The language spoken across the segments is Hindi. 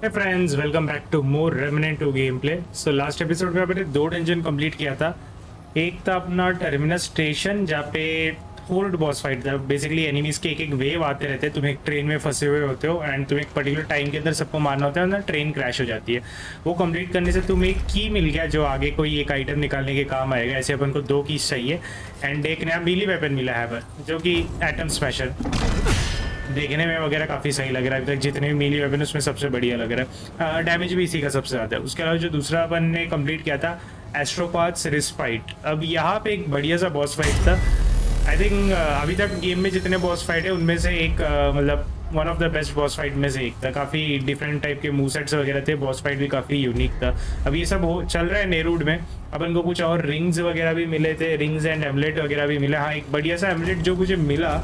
Hey friends, welcome back to more Remnant 2 gameplay. So last episode में अपने दो डंजन कंप्लीट किया था। एक था अपना टर्मिनस स्टेशन जहाँ पे फोर्ड बॉस फाइट था। बेसिकली एनिमीज के एक एक वेव आते रहते हैं। तुम एक ट्रेन में फंसे हुए होते हो एंड तुम एक पर्टिकुलर टाइम के अंदर सबको मारना होता है ना ट्रेन क्रैश हो जाती है। वो कंप्लीट करने से तुम्हें एक की मिल गया जो आगे कोई एक आइटम निकालने के काम आएगा। ऐसे अपन को दो कीज चाहिए। एंड एक नया मीली वेपन मिला है जो कि एटम स्मैशर देखने में वगैरह काफ़ी सही लग रहा है। अभी तक जितने भी मीली वेपन उसमें सबसे बढ़िया लग रहा है। डैमेज भी इसी का सबसे ज़्यादा है। उसके अलावा जो दूसरा अपन ने कंप्लीट किया था एस्ट्रोपाथ रिस्पाइट अब यहाँ पे एक बढ़िया सा बॉस फाइट था। आई थिंक अभी तक गेम में जितने बॉस फाइट है, उनमें से एक मतलब one of the best boss fight में से एक था। काफ़ी डिफरेंट टाइप के मूव सेट्स वगैरह थे। बॉस फाइट भी काफ़ी यूनिक था। अब ये सब हो, चल रहा है नेरूड में। अपन को कुछ और रिंग्स वगैरह भी मिले थे। रिंग्स एंड एमलेट वगैरह भी मिले। हाँ एक बढ़िया सा एमलेट जो मुझे मिला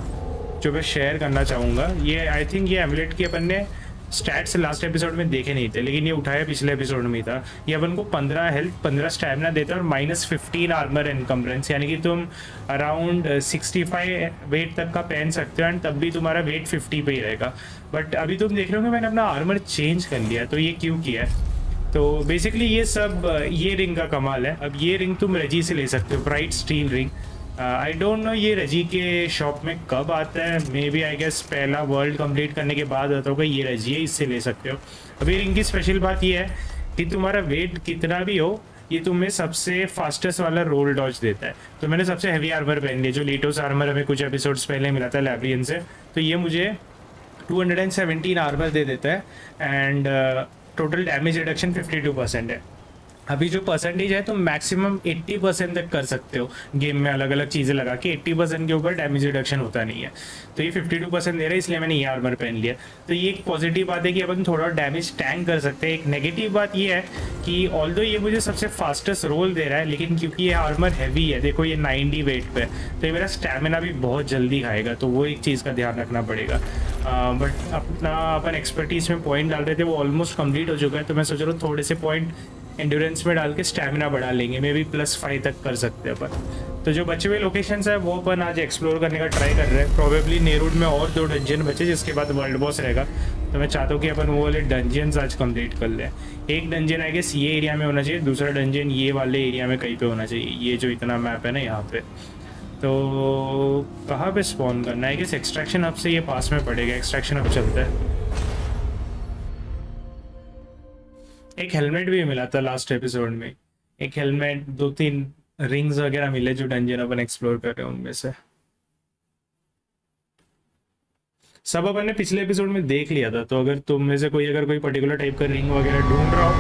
जो मैं शेयर करना चाहूँगा, ये आई थिंक ये एमलेट की अपन ने स्टैट से लास्ट एपिसोड में देखे नहीं थे, लेकिन ये उठाया पिछले एपिसोड में था। ये अपन को 15 हेल्थ 15 स्टैमिना देता है और माइनस फिफ्टीन आर्मर इनकम्बरेंस यानी कि तुम अराउंड 65 वेट तक का पहन सकते हो एंड तब भी तुम्हारा वेट 50 पे ही रहेगा। बट अभी तुम देख रहे हो मैंने अपना आर्मर चेंज कर लिया तो ये क्यों किया है? तो बेसिकली ये सब, ये रिंग का कमाल है। अब ये रिंग तुम रज़ी से ले सकते हो bright steel ring I don't know ये रज़ी के शॉप में कब आता है. मे बी आई गेस पहला वर्ल्ड कंप्लीट करने के बाद आता होगा. ये रज़ी है, इससे ले सकते हो. अभी इनकी स्पेशल बात ये है कि तुम्हारा वेट कितना भी हो, ये तुम्हें सबसे फास्टेस्ट वाला रोल डॉज देता है. तो मैंने सबसे हैवी आर्मर पहन लिया. जो लेटोस आर्मर हमें कुछ एपिसोड्स पहले मिला था लैब्रियन से. तो ये मुझे 217 आर्मर दे देता है. And total damage reduction 52 percent है. अभी जो परसेंटेज है तो मैक्सिमम 80 परसेंट तक कर सकते हो। गेम में अलग अलग चीज़ें लगा के 80 परसेंट के ऊपर डैमेज रिडक्शन होता नहीं है। तो ये 52 परसेंट दे रहा है, इसलिए मैंने ये आर्मर पहन लिया। तो ये एक पॉजिटिव बात है कि अपन थोड़ा डैमेज टैंक कर सकते हैं। एक नेगेटिव बात ये है कि ऑल ये मुझे सबसे फास्टेस्ट रोल दे रहा है, लेकिन क्योंकि ये आर्मर हैवी है, देखो ये नाइनटी वेट पे तो ये मेरा स्टेमिना भी बहुत जल्दी खाएगा तो वो एक चीज़ का ध्यान रखना पड़ेगा। बट अपना अपन एक्सपर्टीज में पॉइंट डाल रहे थे, वो ऑलमोस्ट कंप्लीट हो चुका है तो मैं सोच रहा हूँ थोड़े से पॉइंट एंडोरेंस में डाल के स्टेमिना बढ़ा लेंगे। मे बी प्लस फाइव तक कर सकते हैं अपन। तो जो बचे हुए लोकेशन है, वो अपन आज एक्सप्लोर करने का ट्राई कर रहे हैं। प्रोबेबली नेरूड में और दो डंजन बचे, जिसके बाद वर्ल्ड बॉस रहेगा। तो मैं चाहता हूँ कि अपन वो वाले डंजन आज कंप्लीट कर लें। एक डंजन आई गेस ये एरिया में होना चाहिए। दूसरा डंजन ये वाले एरिया में कहीं पे होना चाहिए। ये जो इतना मैप है ना यहाँ पे। तो कहाँ पे स्पॉन करना है? कि एक्सट्रैक्शन हब से ये पास में पड़ेगा। एक्सट्रैक्शन हब चलता है। एक हेलमेट भी मिला था लास्ट एपिसोड में। एक हेलमेट दो तीन रिंग्स वगैरह मिले जो डंजन अपन एक्सप्लोर कर रहे हैं उनमें से। सब अपन ने पिछले एपिसोड में देख लिया था तो अगर तुम में से कोई अगर कोई पर्टिकुलर टाइप का रिंग वगैरह ढूंढ रहा हो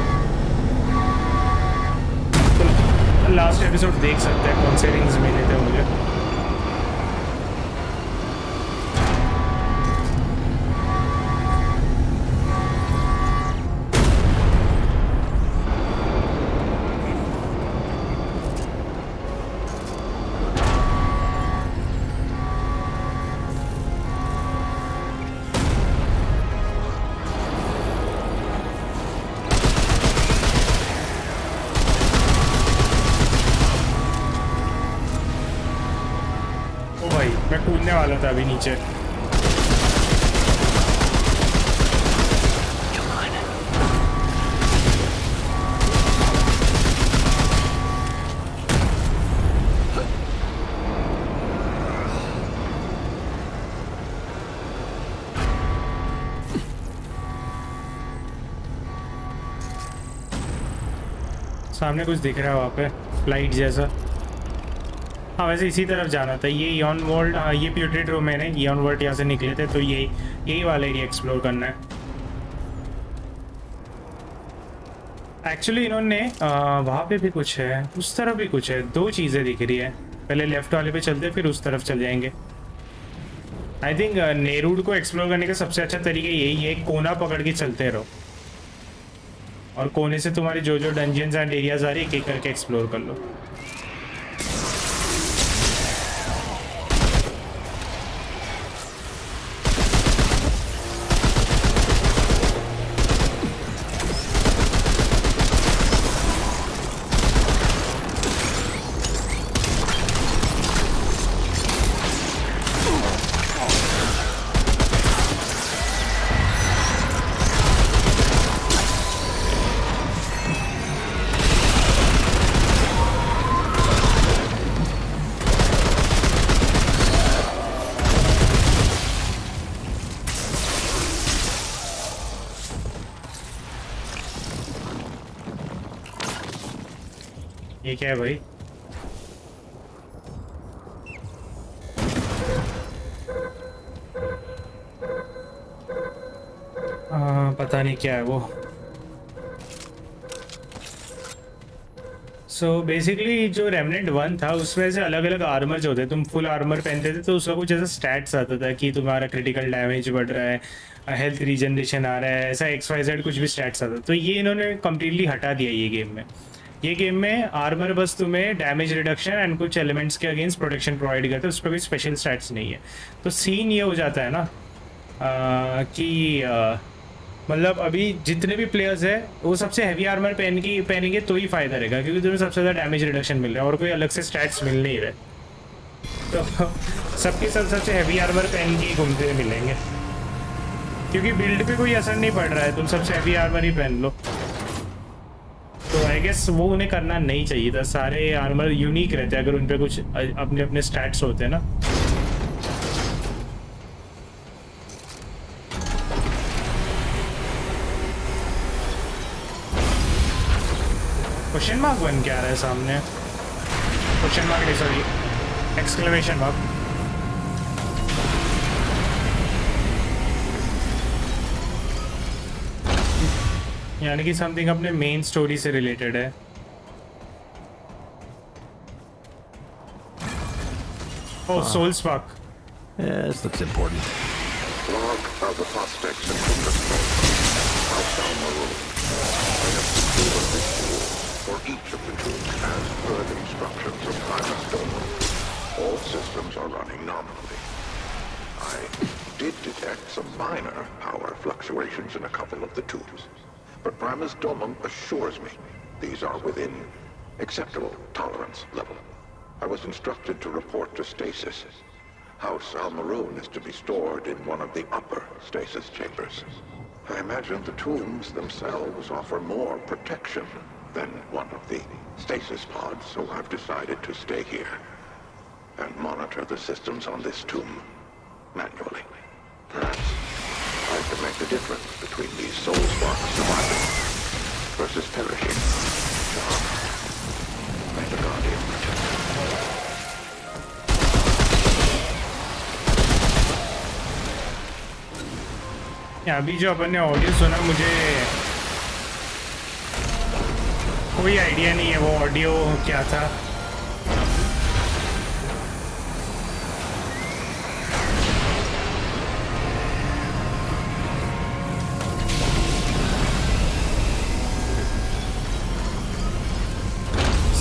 तो लास्ट एपिसोड देख सकते हैं कौन से रिंग्स मिले थे मुझे। अभी नीचे सामने कुछ दिख रहा है वहाँ पे। लाइट जैसा। हाँ वैसे इसी तरफ़ जाना था। ये यन वर्ल्ड हाँ ये प्यूटेड रूम है यन वर्ल्ड यहाँ से निकले थे तो यही यही वाला एरिया एक्सप्लोर करना है। एक्चुअली इन्होंने वहाँ पे भी कुछ है, उस तरफ़ भी कुछ है, दो चीज़ें दिख रही है। पहले लेफ़्ट वाले पे चलते, फिर उस तरफ़ चल जाएँगे। आई थिंक नेरूड को एक्सप्लोर करने का सबसे अच्छा तरीका यही है, कोना पकड़ के चलते रहो। और कोने से तुम्हारी जो जो डंजन्स एंड एरियाज़ आ रही है एक एक करके एक्सप्लोर कर लो। नहीं क्या है वो? सो so बेसिकली जो रेमनेंट वन था उसमें से अलग अलग आर्मर जो होते तुम फुल आर्मर पहनते थे तो उसका कुछ ऐसा स्टैट्स आता था कि तुम्हारा क्रिटिकल डैमेज बढ़ रहा है हेल्थ रीजनरेशन आ रहा है ऐसा एक्स वाई जेड कुछ भी स्टैट्स आता तो ये इन्होंने कम्प्लीटली हटा दिया ये गेम में। ये गेम में आर्मर बस तुम्हें डैमेज रिडक्शन एंड कुछ एलिमेंट्स के अगेंस्ट प्रोटेक्शन प्रोवाइड करते हैं उस पर कोई स्पेशल स्टैट्स नहीं है। तो सीन ये हो जाता है ना आ, कि आ, मतलब अभी जितने भी प्लेयर्स है, वो सबसे हैवी आर्मर पहन की, पहनेंगे तो ही फ़ायदा रहेगा, क्योंकि तुम्हें सबसे ज़्यादा डैमेज रिडक्शन मिल रहा है और कोई अलग से स्टैट्स मिल नहीं रहे। तो सबके सब सबसे हैवी आर्मर पहन के ही घूमते मिलेंगे। क्योंकि बिल्ड पे कोई असर नहीं पड़ रहा है, तुम सबसे हैवी आर्मर ही पहन लो। तो आई गेस वो उन्हें करना नहीं चाहिए था, सारे आर्मर यूनिक रहते अगर उन पर कुछ अपने अपने स्टैट्स होते हैं ना। क्वेश्चन मार्क बन क्या रहा है सामने? क्वेश्चन मार्क नहीं सॉरी एक्सक्लेमेशन मार्क यानी कि समथिंग अपने मेन स्टोरी से रिलेटेड है। Oh, Soul Spark. Yeah, this looks important. Log of the prospects and Outside my for each of the tubes as per the instructions of Primus Domo. All systems are running nominally. I did detect some minor power fluctuations in a couple of the tubes, but Primus Domum assures me these are within acceptable tolerance level. I was instructed to report to stasis. House Almaroon is to be stored in one of the upper stasis chambers. I imagine the tombs themselves offer more protection than one of the stasis pods, so I've decided to stay here and monitor the systems on this tomb manually. Perhaps I can make the difference between these soul sparks surviving versus perishing. May the Guardian protect us. अभी जो अपन ने ऑडियो सुना मुझे कोई आइडिया नहीं है वो ऑडियो क्या था।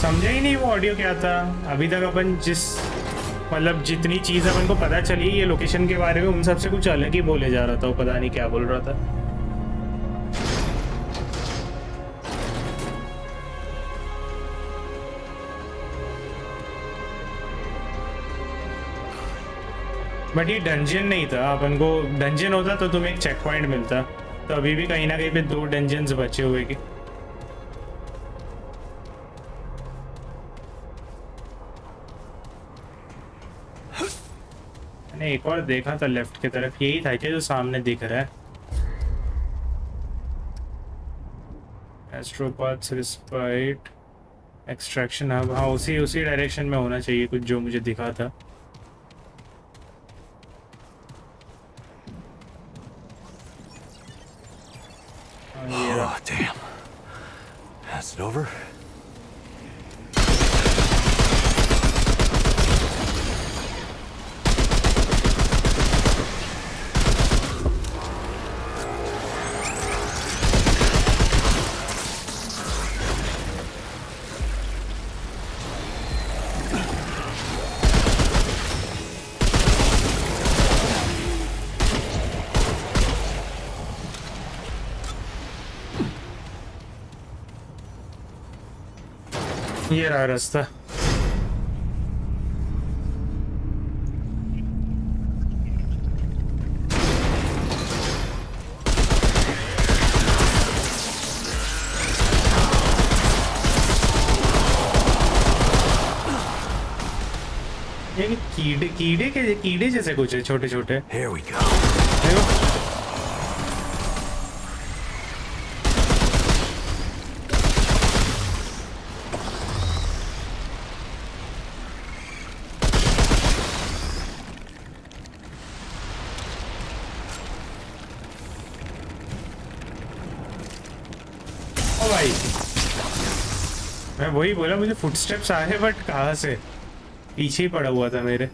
समझा ही नहीं वो ऑडियो क्या था। अभी तक अपन जिस मतलब जितनी चीज़ अपन को पता चली, ये लोकेशन के बारे में उन सबसे कुछ अलग ही बोले जा रहा था, वो पता नहीं क्या बोल रहा था। बट ये डंजन नहीं था। अपन को डंजन होता तो तुम्हें एक चेक पॉइंट मिलता। तो अभी भी कहीं ना कहीं पे दो डंजन्स बचे हुए की मैंने एक और देखा था लेफ़्ट की तरफ़। यही था क्या जो सामने दिख रहा है। एस्ट्रोपाथ रिस्पाइट एक्सट्रैक्शन हब हाँ उसी उसी डायरेक्शन में होना चाहिए कुछ जो मुझे दिखा था। Oh, damn. That's it over? ये रहा रास्ता कीड़े कीड़े के कीड़े जैसे कुछ है छोटे छोटे Here we go. भाई। मैं वही बोला, मुझे फुटस्टेप्स आए बट कहा से? पीछे ही पड़ा हुआ था मेरे।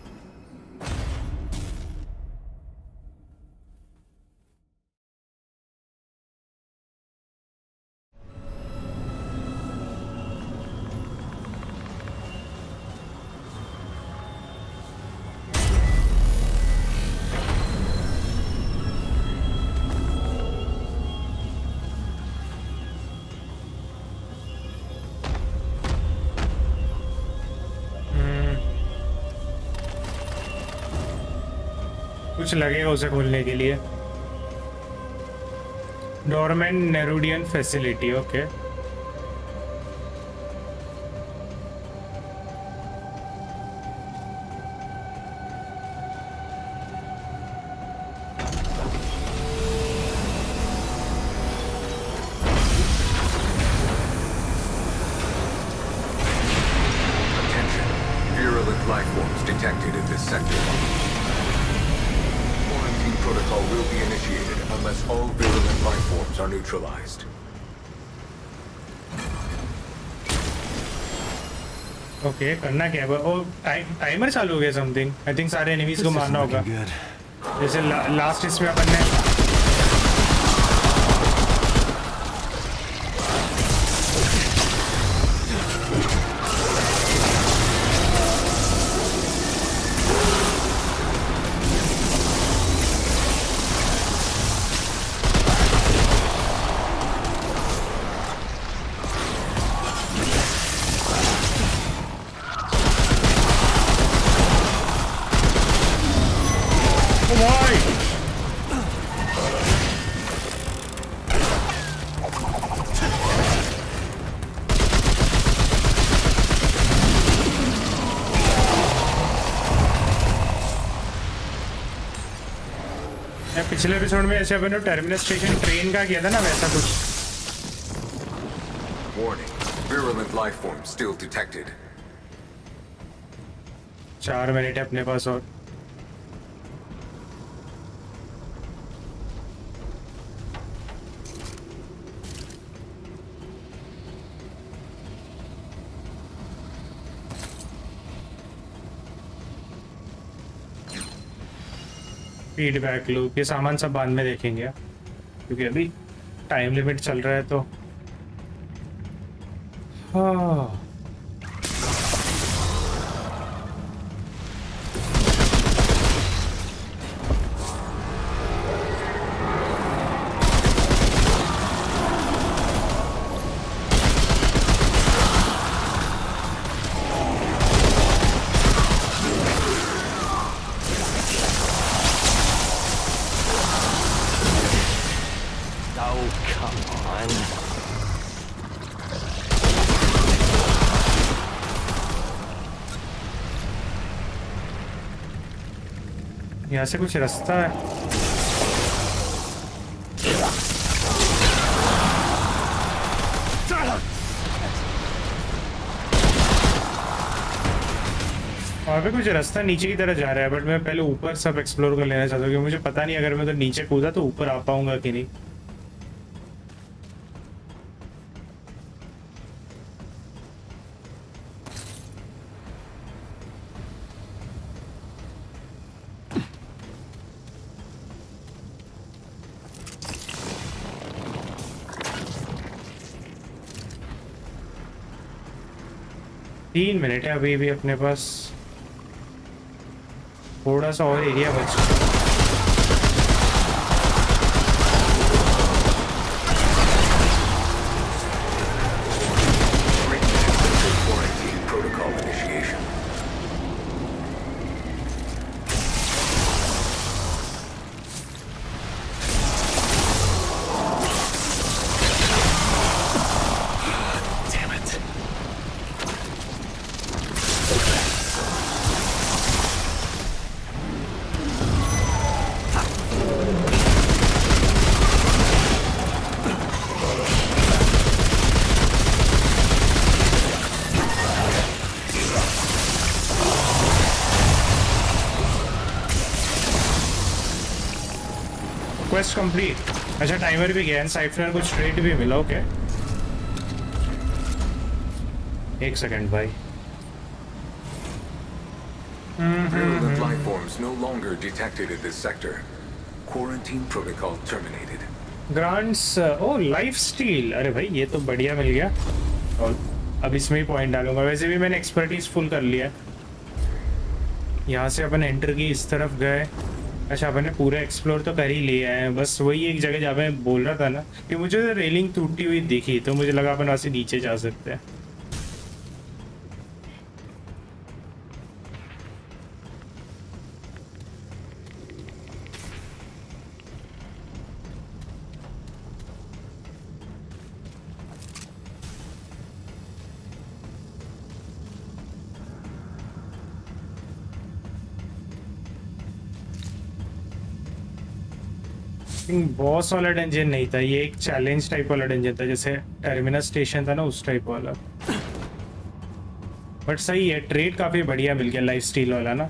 कुछ लगेगा उसे खोलने के लिए dormant Nerudian facility okay Attention. करना क्या है? वो टाइमर चालू हो गया समथिंग आई थिंक सारे एनिमीज को मारना होगा। जैसे ला, लास्ट इसमें अपन ने पिछले एपिसोड में ऐसे अपन टर्मिनल स्टेशन ट्रेन का किया था ना वैसा कुछ Warning. Virulent life form still detected. चार मिनट है अपने पास और फीडबैक लूप ये सामान सब बाद में देखेंगे क्योंकि अभी टाइम लिमिट चल रहा है तो। हाँ। यहाँ से कुछ रास्ता है वहाँ पे कुछ रास्ता नीचे की तरह जा रहा है बट मैं पहले ऊपर सब एक्सप्लोर कर लेना चाहता हूँ क्योंकि मुझे पता नहीं अगर मैं तो नीचे कूदा तो ऊपर आ पाऊँगा कि नहीं तीन मिनट है अभी भी अपने पास थोड़ा सा और एरिया बच कंप्लीट अच्छा टाइमर भी गया साइफर कुछ ट्रेड भी मिला ओके एक सेकंड भाई Virulent life forms no longer detected in this sector. Quarantine protocol terminated. Grants O life steal अरे भाई ये तो बढ़िया मिल गया. और अब इसमें ही पॉइंट डालूँगा. वैसे भी मैंने एक्सपर्टीज फुल कर लिया. यहाँ से अपन एंटर की इस तरफ़ गए. अच्छा अपने पूरा एक्सप्लोर तो कर ही लिया है। बस वही एक जगह जहाँ मैं बोल रहा था ना कि मुझे रेलिंग टूटी हुई दिखी तो मुझे लगा अपन वहाँ से नीचे जा सकते हैं। बॉस वाला डंजन नहीं था, ये एक चैलेंज टाइप वाला डंजन था, जैसे टर्मिनल स्टेशन था ना, उस टाइप वाला। बट सही है ट्रेड काफ़ी बढ़िया मिल गया लाइफ स्टील वाला ना।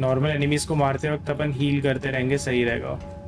नॉर्मल एनिमीज को मारते वक्त अपन हील करते रहेंगे, सही रहेगा।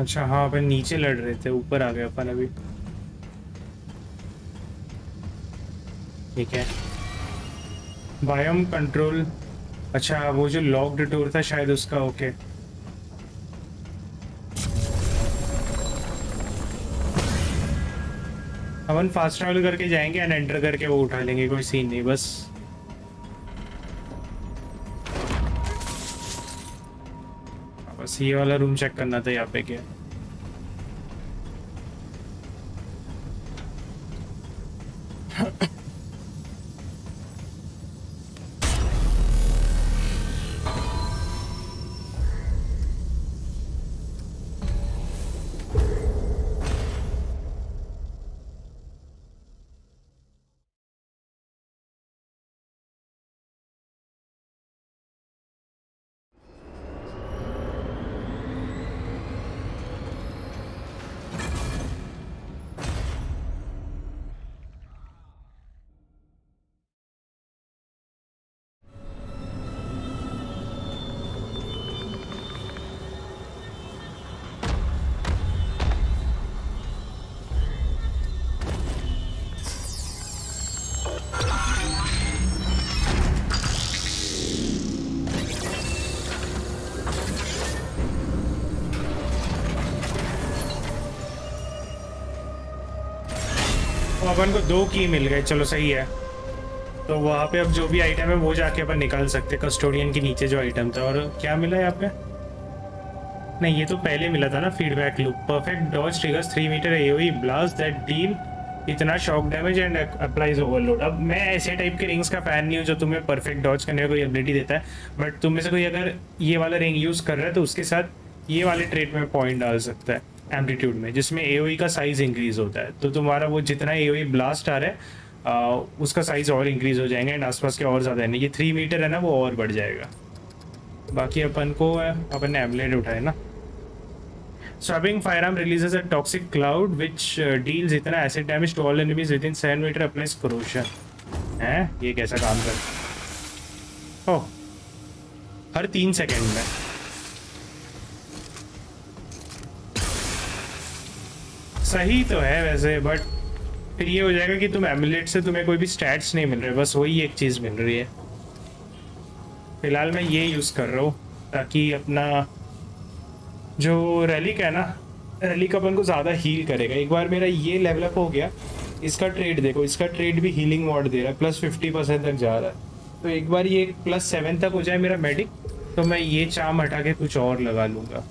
अच्छा हाँ अपन नीचे लड़ रहे थे, ऊपर आ गए अपन अभी। ठीक है। बायोम कंट्रोल अच्छा वो जो लॉक्ड डोर था शायद उसका, ओके। अपन फास्ट ट्रैवल करके जाएँगे, एंड एंटर करके वो उठा लेंगे, कोई सीन नहीं, बस। ये वाला रूम चेक करना था यहाँ पे क्या? अपन को दो की मिल गए, चलो सही है। तो वहाँ पे अब जो भी आइटम है, वो जाके अपन निकाल सकते कस्टोडियन के नीचे जो आइटम था। और क्या मिला यहाँ पे? नहीं, ये तो पहले मिला था ना feedback loop perfect dodge triggers three meter AOE blast that deal इतना shock damage and applies overload अब मैं ऐसे टाइप के रिंग्स का फ़ैन नहीं हूँ, जो तुम्हें परफेक्ट डॉज करने का कोई एबिलिटी देता है। बट तुम में से कोई अगर ये वाला रिंग यूज़ कर रहा है तो उसके साथ ये वाले ट्रेड में पॉइंट डाल सकता है। एम्पलीट्यूड में जिसमें ए का साइज़ इंक्रीज होता है। तो तुम्हारा वो जितना एओई ब्लास्ट आ रहा है आ, उसका साइज़ और इंक्रीज हो जाएँगे एंड आसपास के और ज़्यादा ये थ्री मीटर है ना वो और बढ़ जाएगा। बाकी अपन को अपन ने एमलेट उठाए ना। Swapping firearm releases a toxic cloud which uh, deals इतना acid damage to all enemies within 7 meter applies corrosion. हैं? ये कैसा काम कर ओह हर तीन सेकेंड में। सही तो है वैसे बट फिर ये हो जाएगा कि तुम एमुलेट से तुम्हें कोई भी स्टैट्स नहीं मिल रहे, बस वही एक चीज़ मिल रही है। फ़िलहाल मैं ये यूज़ कर रहा हूँ, ताकि अपना जो रैलिक है ना रैलिक अपन को ज़्यादा हील करेगा। एक बार मेरा ये लेवल अप हो गया, इसका ट्रेड देखो, इसका ट्रेड भी हीलिंग मॉड दे रहा है प्लस फिफ्टी परसेंट तक जा रहा है। तो एक बार ये प्लस सेवन तक हो जाए मेरा मेडिक तो मैं ये चाम हटा के कुछ और लगा लूँगा।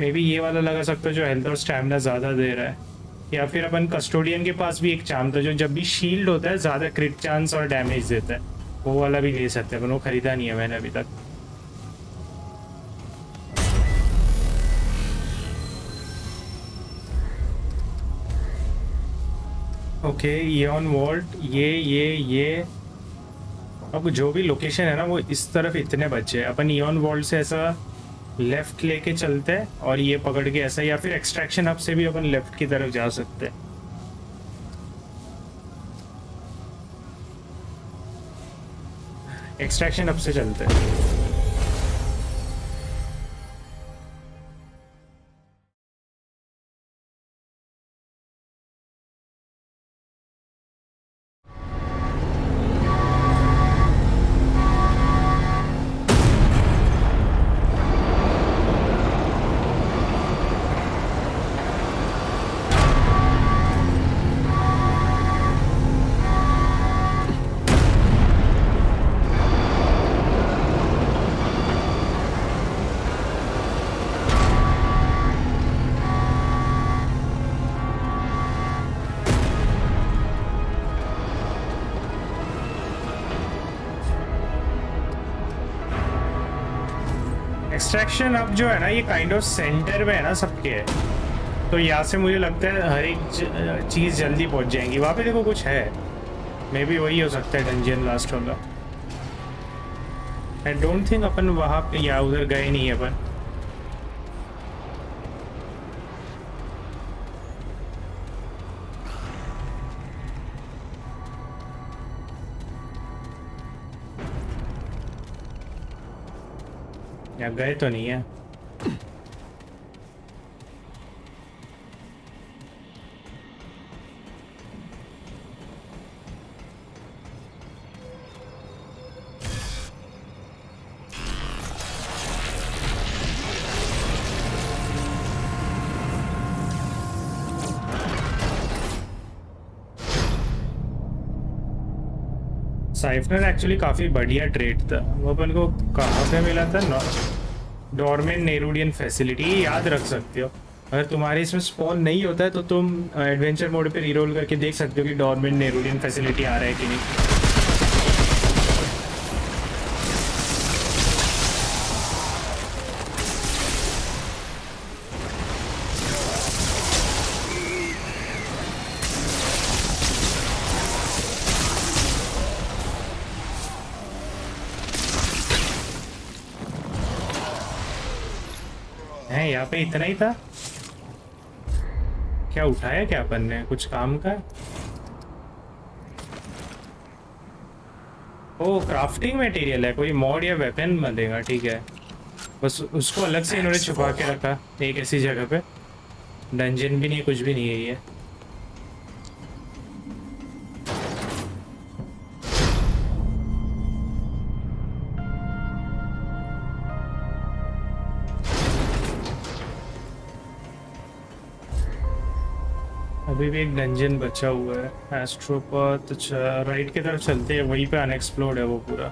मे बी ये वाला लगा सकता हूँ जो हेल्थ और स्टैमिना ज़्यादा दे रहा है। या फिर अपन कस्टोडियन के पास भी एक चाम था जो जब भी शील्ड होता है, ज़्यादा क्रिट चांस और डैमेज देता है। वो वाला भी ले सकते हैं, पर वो खरीदा नहीं है मैंने अभी तक। ओके ये ऑन वॉल्ट ये ये ये। अब जो भी लोकेशन है ना, वो इस तरफ़ इतने बच्चे अपन ईन वॉल्ट से ऐसा लेफ़्ट लेके चलते हैं और ये पकड़ के ऐसा या फिर एक्सट्रैक्शन अप से भी अपन लेफ़्ट की तरफ़ जा सकते हैं। एक्सट्रैक्शन अप से चलते हैं। एक्सट्रैक्शन अब जो है ना, ये काइंड ऑफ़ सेंटर में है ना सबके। तो यहाँ से मुझे लगता है हर एक चीज़ जल्दी पहुँच जाएँगी। वहाँ पे देखो कुछ है। मे बी वही हो सकता है डंजियन लास्ट वाला। आई डोंट थिंक अपन वहाँ पे या उधर गए नहीं अपन। या गए तो नहीं है। साइफनर एक्चुअली काफ़ी बढ़िया ट्रेड था। वो अपन को कहाँ पे मिला था? डॉर्मेन नेरुडियन फैसिलिटी याद रख सकते हो। अगर तुम्हारे इसमें स्पॉन नहीं होता है तो तुम एडवेंचर मोड पे रीरोल करके देख सकते हो कि डॉर्मेन नेरुडियन फैसिलिटी आ रहा है कि नहीं। इतना ही था। क्या उठाया क्या अपन ने? कुछ काम का? ओ क्राफ्टिंग मटेरियल है। कोई मॉड या वेपन बनेगा ठीक है। बस उसको अलग से इन्होंने छुपा के रखा, एक ऐसी जगह पे। डंजन भी नहीं, कुछ भी नहीं है ये। अभी भी एक डंजन बचा हुआ है एस्ट्रोपथ अच्छा राइट की तरफ़ चलते हैं, वहीं पे अनएक्सप्लोर्ड है वो पूरा।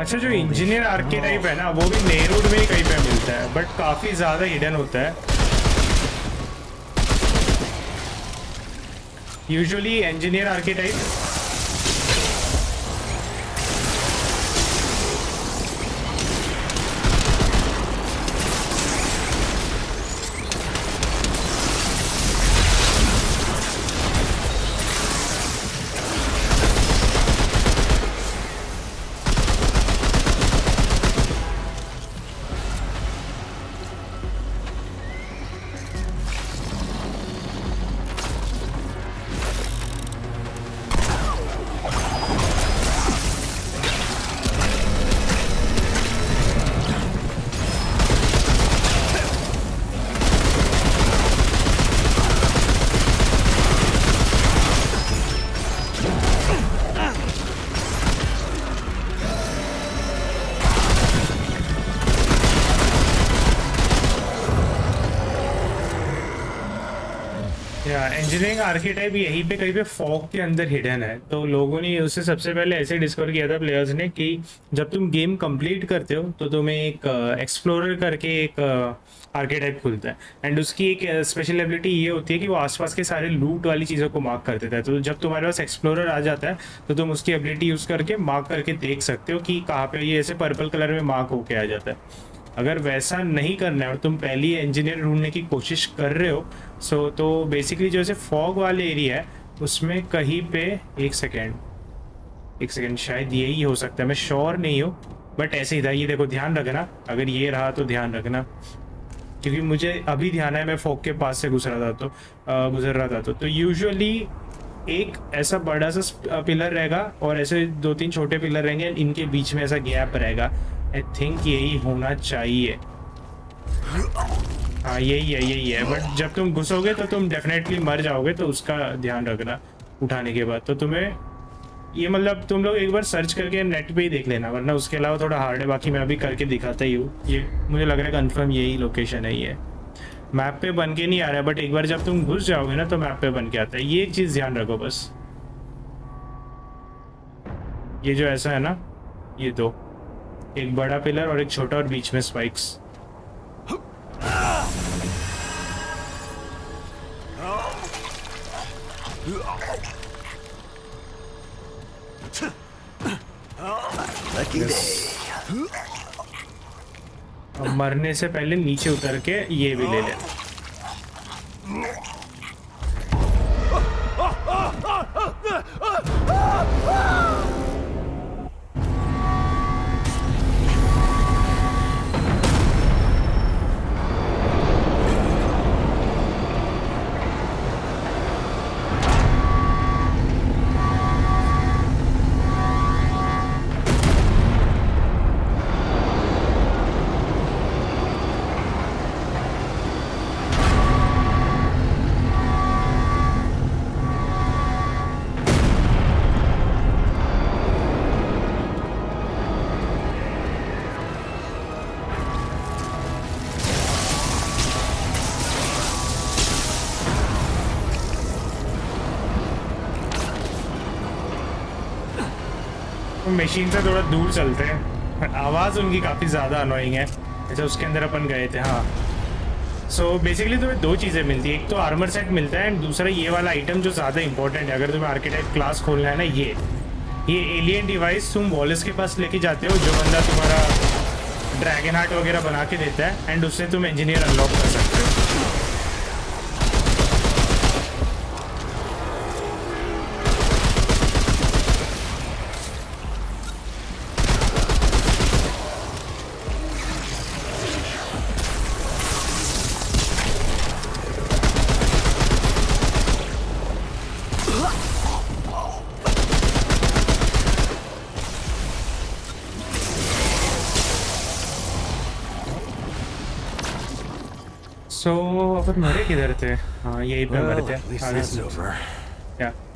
अच्छा जो इंजीनियर आर्केटाइप है ना वो भी मेन रोड में ही कहीं पे मिलता है बट काफ़ी ज़्यादा हिडन होता है। यूजुअली इंजीनियर आर्केटाइप आर्किटाइप यहीं पे कहीं पे फॉग के अंदर हिडन है। तो लोगों ने उसे सबसे पहले ऐसे डिस्कवर किया था प्लेयर्स ने कि जब तुम गेम कंप्लीट करते हो तो तुम्हें एक एक्सप्लोरर करके एक आर्किटाइप खुलता है। एंड उसकी एक स्पेशल एबिलिटी ये होती है कि वो आसपास के सारे लूट वाली चीज़ों को मार्क कर देता है। तो जब तुम्हारे पास एक्सप्लोरर आ जाता है तो तुम उसकी एबिलिटी यूज़ करके मार्क करके देख सकते हो कि कहाँ पे ये ऐसे पर्पल कलर में मार्क होके आ जाता है। अगर वैसा नहीं करना है और तुम पहली इंजीनियर ढूँढने की कोशिश कर रहे हो सो तो बेसिकली जो ऐसे फॉग वाले एरिया है उसमें कहीं पे एक सेकेंड एक सेकेंड शायद यही हो सकता है। मैं श्योर नहीं हूँ बट ऐसे ही था। ये देखो ध्यान रखना। अगर ये रहा तो ध्यान रखना। क्योंकि मुझे अभी ध्यान है मैं फॉग के पास से गुजरा था तो गुजर रहा था तो, तो यूजुअली एक ऐसा बड़ा सा पिलर रहेगा और ऐसे दो तीन छोटे पिलर रहेंगे इनके बीच में ऐसा गैप रहेगा। आई थिंक यही होना चाहिए। हाँ यही है यही है। बट जब तुम घुसोगे तो तुम डेफिनेटली मर जाओगे तो उसका ध्यान रखना उठाने के बाद। तो तुम्हें ये मतलब तुम लोग एक बार सर्च करके नेट पे ही देख लेना, वरना उसके अलावा थोड़ा हार्ड है, बाकी मैं अभी करके दिखाता ही हूँ। ये मुझे लग रहा है कन्फर्म यही लोकेशन है ये। मैप पे बन के नहीं आ रहा है बट एक बार जब तुम घुस जाओगे ना तो मैप पे बन के आता है। ये एक चीज़ ध्यान रखो बस। ये जो ऐसा है ना, ये दो। एक बड़ा पिलर और एक छोटा और बीच में स्पाइक्स अब मरने से पहले नीचे उतर के ये भी ले ले। मशीन से थोड़ा दूर चलते हैं। आवाज़ उनकी काफ़ी ज़्यादा अनोइंग है। अच्छा उसके अंदर अपन गए थे हाँ। सो so, बेसिकली तुम्हें दो चीज़ें मिलती है। एक तो आर्मर सेट मिलता है एंड दूसरा ये वाला आइटम जो ज़्यादा इंपॉर्टेंट है। अगर तुम्हें आर्किटेक्ट क्लास खोलना है ना ये। ये एलियन डिवाइस तुम वॉलेस के पास लेके जाते हो जो बंदा तुम्हारा ड्रैगन हार्ट वगैरह बना के देता है एंड उससे तुम इंजीनियर अनलॉक सो मरे किधर थे? हाँ यहीं पे मरे थे।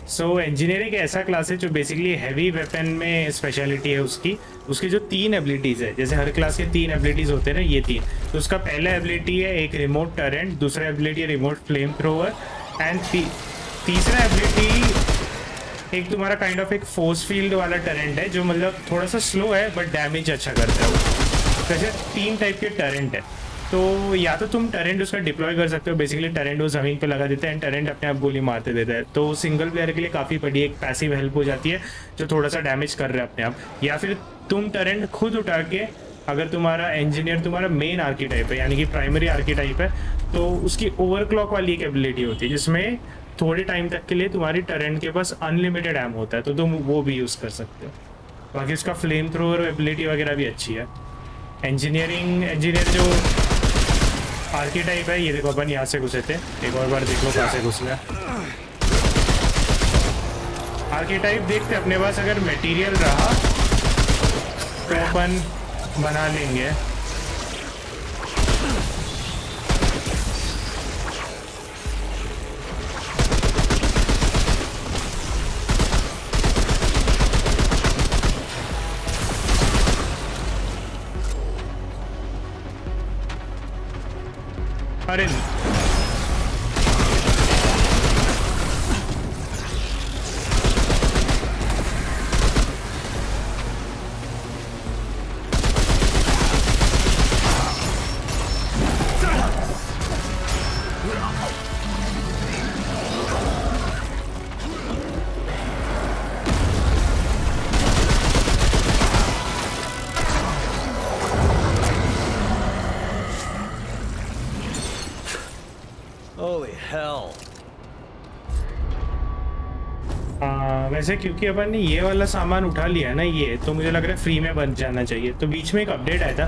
सो इंजीनियरिंग ऐसा क्लास है जो बेसिकली हैवी वेपन में स्पेशलिटी है उसकी। उसकी जो तीन एबिलिटीज़ है जैसे हर क्लास के तीन एबिलिटीज़ होते हैं ना ये तीन। तो उसका पहला एबिलिटी है एक रिमोट टरेंट दूसरा एबिलिटी है रिमोट फ्लेम थ्रोवर एंड तीसरा एबिलिटी एक तुम्हारा काइंड ऑफ़ एक फोर्स फ़ील्ड वाला टरेंट है जो मतलब थोड़ा सा स्लो है बट डैमेज अच्छा करता है वो। तो तीन टाइप के टरेंट है। तो या तो तुम टरेंट उसका डिप्लॉय कर सकते हो। बेसिकली टरेंट वो ज़मीन पे लगा देता है एंड टरेंट अपने आप गोली मारते देता है। तो सिंगल प्लेयर के लिए काफ़ी बड़ी एक पैसिव हेल्प हो जाती है, जो थोड़ा सा डैमेज कर रहा है अपने आप। या फिर तुम टरेंट खुद उठा के, अगर तुम्हारा इंजीनियर तुम्हारा मेन आर्की टाइप है, यानी कि प्राइमरी आर्की टाइप है तो उसकी ओवरक्लॉक वाली एक एबिलिटी होती है, जिसमें थोड़े टाइम तक के लिए तुम्हारी टरेंट के पास अनलिमिटेड एम होता है। तो तुम वो भी यूज़ कर सकते हो। बाकी उसका फ्लेम थ्रोअर एबिलिटी वगैरह भी अच्छी है। इंजीनियरिंग इंजीनियर जो आर्की टाइप है, ये देखो अपन यहाँ से घुसे थे। एक और बार देख लो कहाँ से घुस गया। आर्की टाइप देखते अपने पास, अगर मटेरियल रहा तो अपन बना लेंगे। अरे वैसे क्योंकि अपन ने ये वाला सामान उठा लिया ना ये तो मुझे लग रहा है फ्री में बन जाना चाहिए। तो बीच में एक अपडेट आया था।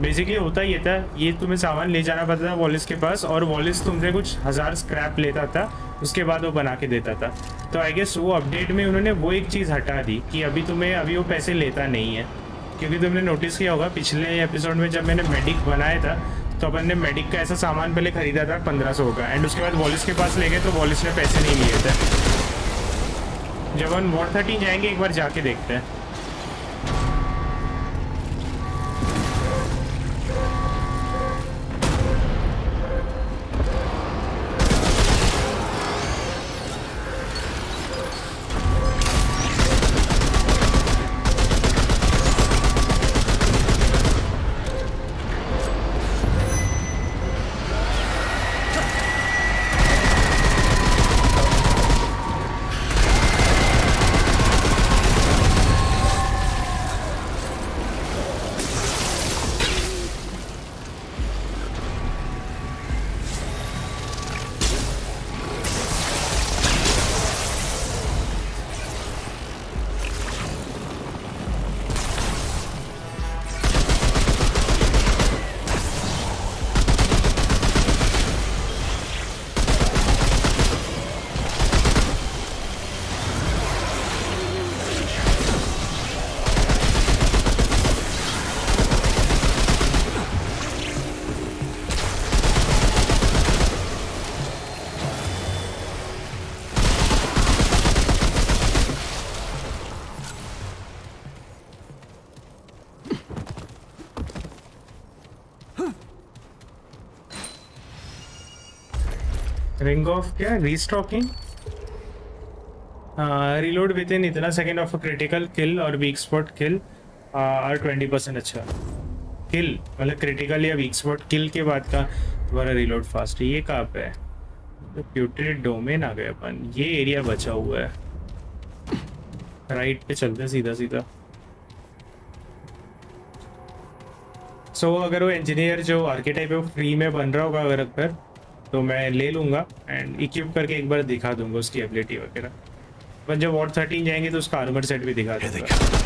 बेसिकली होता ये था, ये तुम्हें सामान ले जाना पड़ता था वॉलिस के पास और वॉलिस तुमसे कुछ हज़ार स्क्रैप लेता था, उसके बाद वो बना के देता था। तो आई गेस वो अपडेट में उन्होंने वो एक चीज़ हटा दी कि अभी तुम्हें, अभी वो पैसे लेता नहीं है। क्योंकि तुमने नोटिस किया होगा, पिछले एपिसोड में जब मैंने मेडिक बनाया था तो अपन ने मेडिक का ऐसा सामान पहले खरीदा था पंद्रह सौ का। एंड उसके बाद वॉलिस के पास ले गए तो वॉलिस ने पैसे नहीं लिए थे। जब हम वॉर थर्टीन जाएँगे एक बार जाके देखते हैं। रिंग ऑफ़ क्या? रीस्टॉकिंग रिलोड विद इन इतना सेकेंड ऑफ़ क्रिटिकल किल और वीक स्पॉट किल और ट्वेंटी परसेंट अच्छा। किल मतलब क्रिटिकल या वीक स्पॉट किल के बाद का तुम्हारा रिलोड फास्ट ये कहाँ पे है? प्यूटेड डोमेन आ गए अपन। ये एरिया बचा हुआ है। राइट पे चलते सीधा सीधा। सो so, अगर वो इंजीनियर जो आर्किटेक्ट है वो फ्री में बन रहा होगा अगर पर तो मैं ले लूँगा एंड इक्विप करके एक बार दिखा दूँगा उसकी एबिलिटी वगैरह। पर जब वॉट थर्टीन जाएँगे तो उसका आर्मर सेट भी दिखा दूँगा।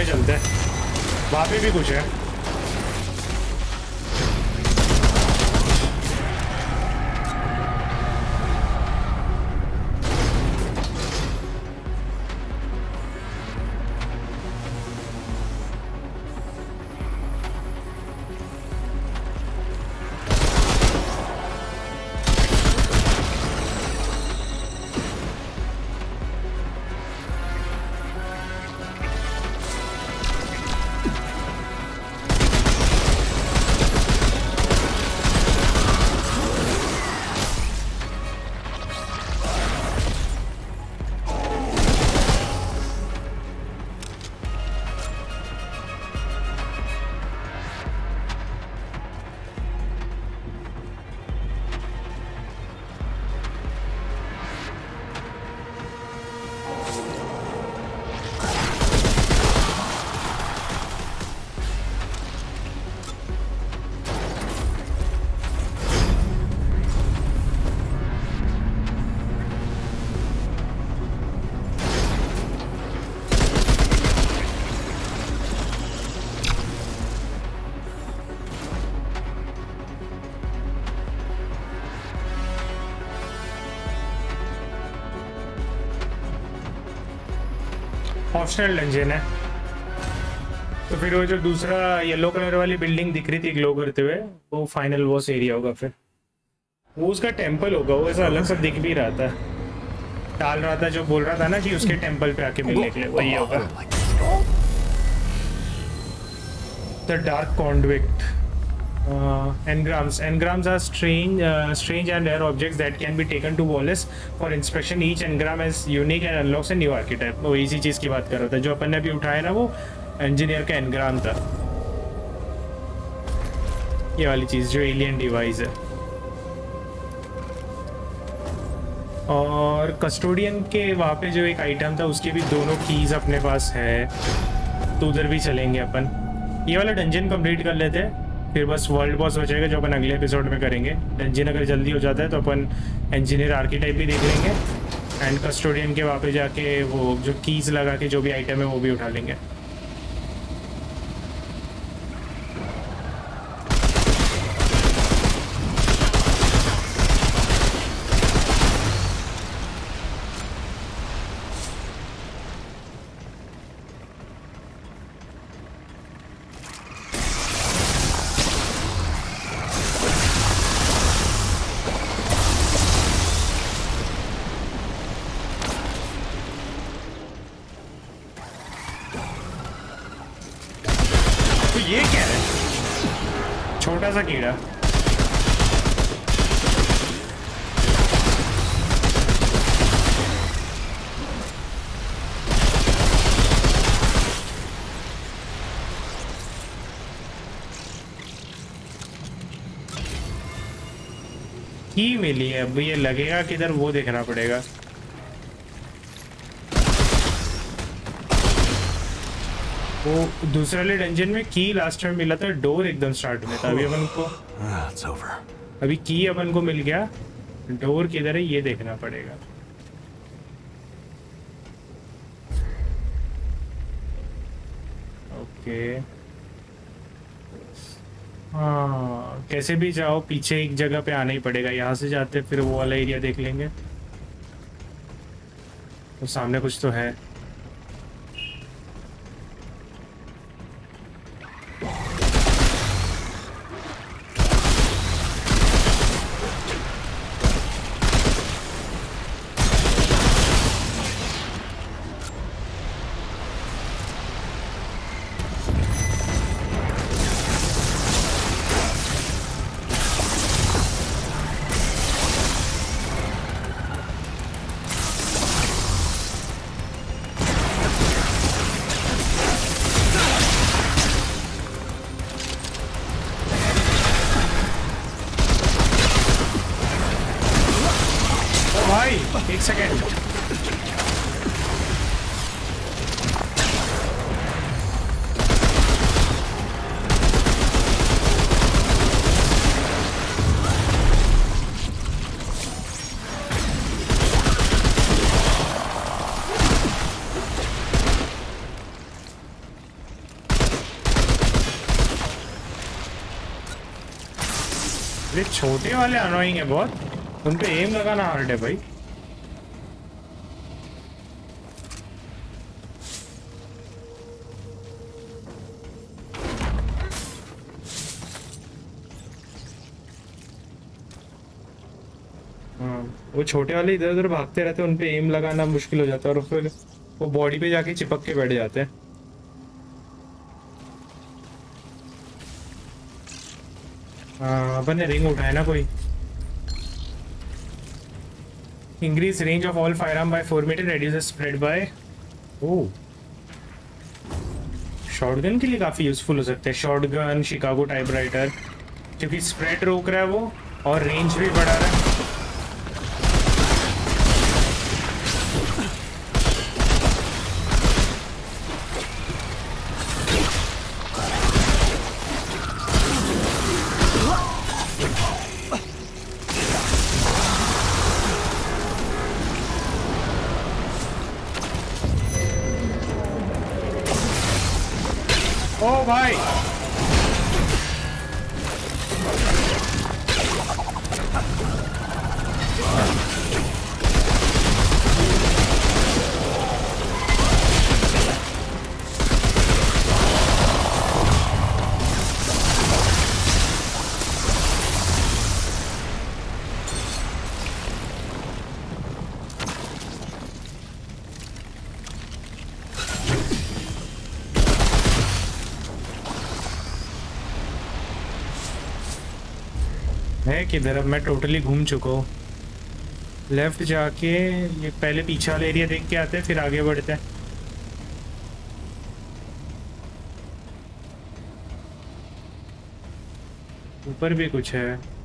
में चलते हैं। वहाँ पे भी कुछ है। ऑप्शनल डंजन है। तो फिर वो जो दूसरा येलो कलर वाली बिल्डिंग दिख रही थी ग्लो करते हुए, वो फाइनल बॉस एरिया होगा फिर। वो उसका टेंपल होगा, वो ऐसा अलग सा दिख भी रहा था। टाल रहा था, जो बोल रहा था ना कि उसके टेंपल पे आके मिलने के लिए, वही होगा। The dark conduit engrams engrams are strange uh, strange and rare objects that can be taken to Wallace for inspection each engram is unique and unlocks a new archetype वो इसी चीज़ की बात कर रहा था जो अपन ने अभी उठाया ना वो इंजीनियर का एनग्राम था ये वाली चीज़ जो एलियन डिवाइस है और कस्टोडियन के वहाँ पे जो एक आइटम था उसके भी दोनों कीज अपने पास है तो उधर भी चलेंगे अपन ये वाला डंजन कंप्लीट कर लेते हैं फिर बस वर्ल्ड बॉस हो जाएगा जो अपन अगले एपिसोड में करेंगे। इंजिन अगर जल्दी हो जाता है तो अपन इंजीनियर आर्किटेक्ट भी देख लेंगे। एंड कस्टोडियन के पे जाके वो जो कीज लगा के जो भी आइटम है वो भी उठा लेंगे। है अब ये लगेगा किधर वो देखना पड़ेगा। वो दूसरे वाले डंजन में की लास्ट टाइम मिला था डोर एकदम स्टार्ट में था। अभी अपन को Ah. अभी की अपन को मिल गया। डोर किधर है ये देखना पड़ेगा। ओके हाँ कैसे भी जाओ, पीछे एक जगह पे आना ही पड़ेगा। यहाँ से जाते, फिर वो वाला एरिया देख लेंगे। तो सामने कुछ तो है। छोटे वाले अनोइंग है बहुत। उन पे एम लगाना हार्ड है भाई। हाँ वो छोटे वाले इधर उधर भागते रहते हैं, उन पे एम लगाना मुश्किल हो जाता है और फिर वो बॉडी पे जाके चिपक के बैठ जाते हैं। अपन ने रिंग उठाया ना कोई। Increase range of all fire by four meter reduce spread by O shotgun के लिए काफ़ी यूजफुल हो सकते हैं। शॉटगन शिकागो टाइपराइटर क्योंकि स्प्रेड रोक रहा है वो, और रेंज भी बढ़ा रहा है। किधर अब मैं टोटली घूम चुका हूँ। लेफ़्ट जाके, ये पहले पीछा वाला एरिया देख के आते हैं, फिर आगे बढ़ते हैं। ऊपर भी कुछ है।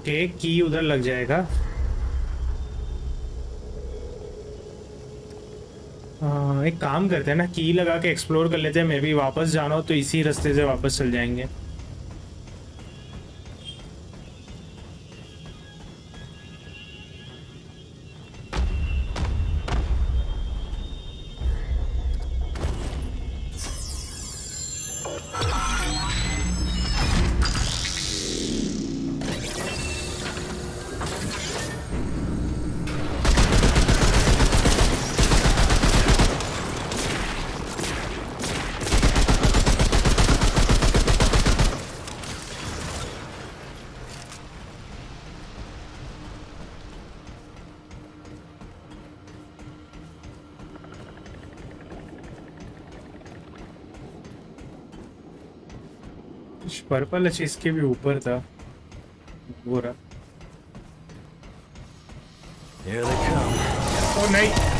ओके की उधर लग जाएगा। आ, एक काम करते हैं ना की लगा के एक्सप्लोर कर लेते हैं मे भी वापस जाना हो तो इसी रास्ते से वापस चल जाएँगे। पर्पल अच्छी इसके भी ऊपर था। वो रहा। Here they come. ओ नहीं।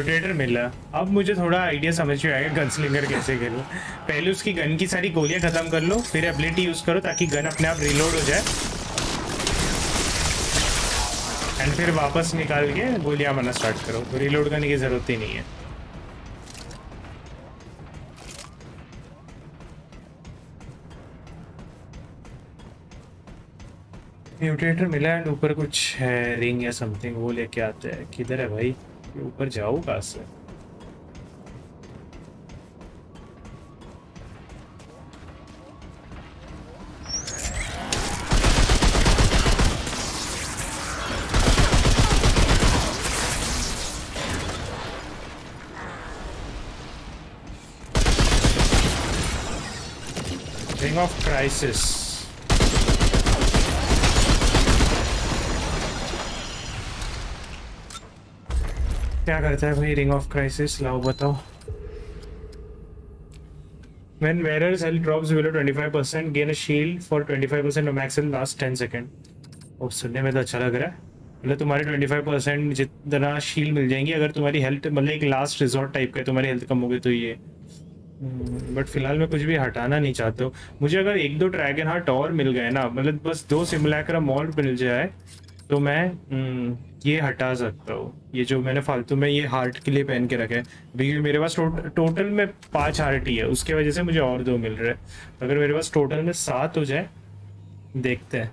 म्यूटेटर मिला। अब मुझे थोड़ा आइडिया समझ में आएगा गन स्लिंगर कैसे खेलो। पहले उसकी गन की सारी गोलियाँ खत्म कर लो, फिर एबिलिटी यूज़ करो ताकि गन अपने आप रिलोड हो जाए। एंड फिर वापस निकाल के गोलियाँ मारना स्टार्ट करो। रिलोड करने की ज़रूरत ही नहीं है। म्यूटेटर मिला एंड ऊपर कुछ है रिंग या समथिंग वो लेके आते हैं। किधर है भाई? ये ऊपर जाओ कहाँ से रिंग ऑफ़ क्राइसिस क्या करता है भाई? रिंग ऑफ़ क्राइसिस लाओ बताओ। When wearer's health drops below 25%, gain a shield for 25% of max last 10 second. अब सुनने में तो अच्छा लग रहा है। मतलब तुम्हारे 25% जितना शील्ड मिल जाएँगी अगर तुम्हारी हेल्थ मतलब एक लास्ट रिजॉर्ट टाइप का तुम्हारी हेल्थ कम हो गई तो ये। बट फ़िलहाल मैं कुछ भी हटाना नहीं चाहता हूँ। मुझे अगर एक दो ड्रैगन हार्ट और मिल गए ना मतलब बस दो सिमुलैक्रा मॉल मिल जाए तो मैं हम्म, ये हटा सकता हूँ। ये जो मैंने फालतू में ये हार्ट के लिए पहन के रखे हैं क्योंकि मेरे पास टो, टोटल में पाँच हार्ट ही है। उसके वजह से मुझे और दो मिल रहे हैं। अगर मेरे पास टोटल में सात हो जाए देखते हैं।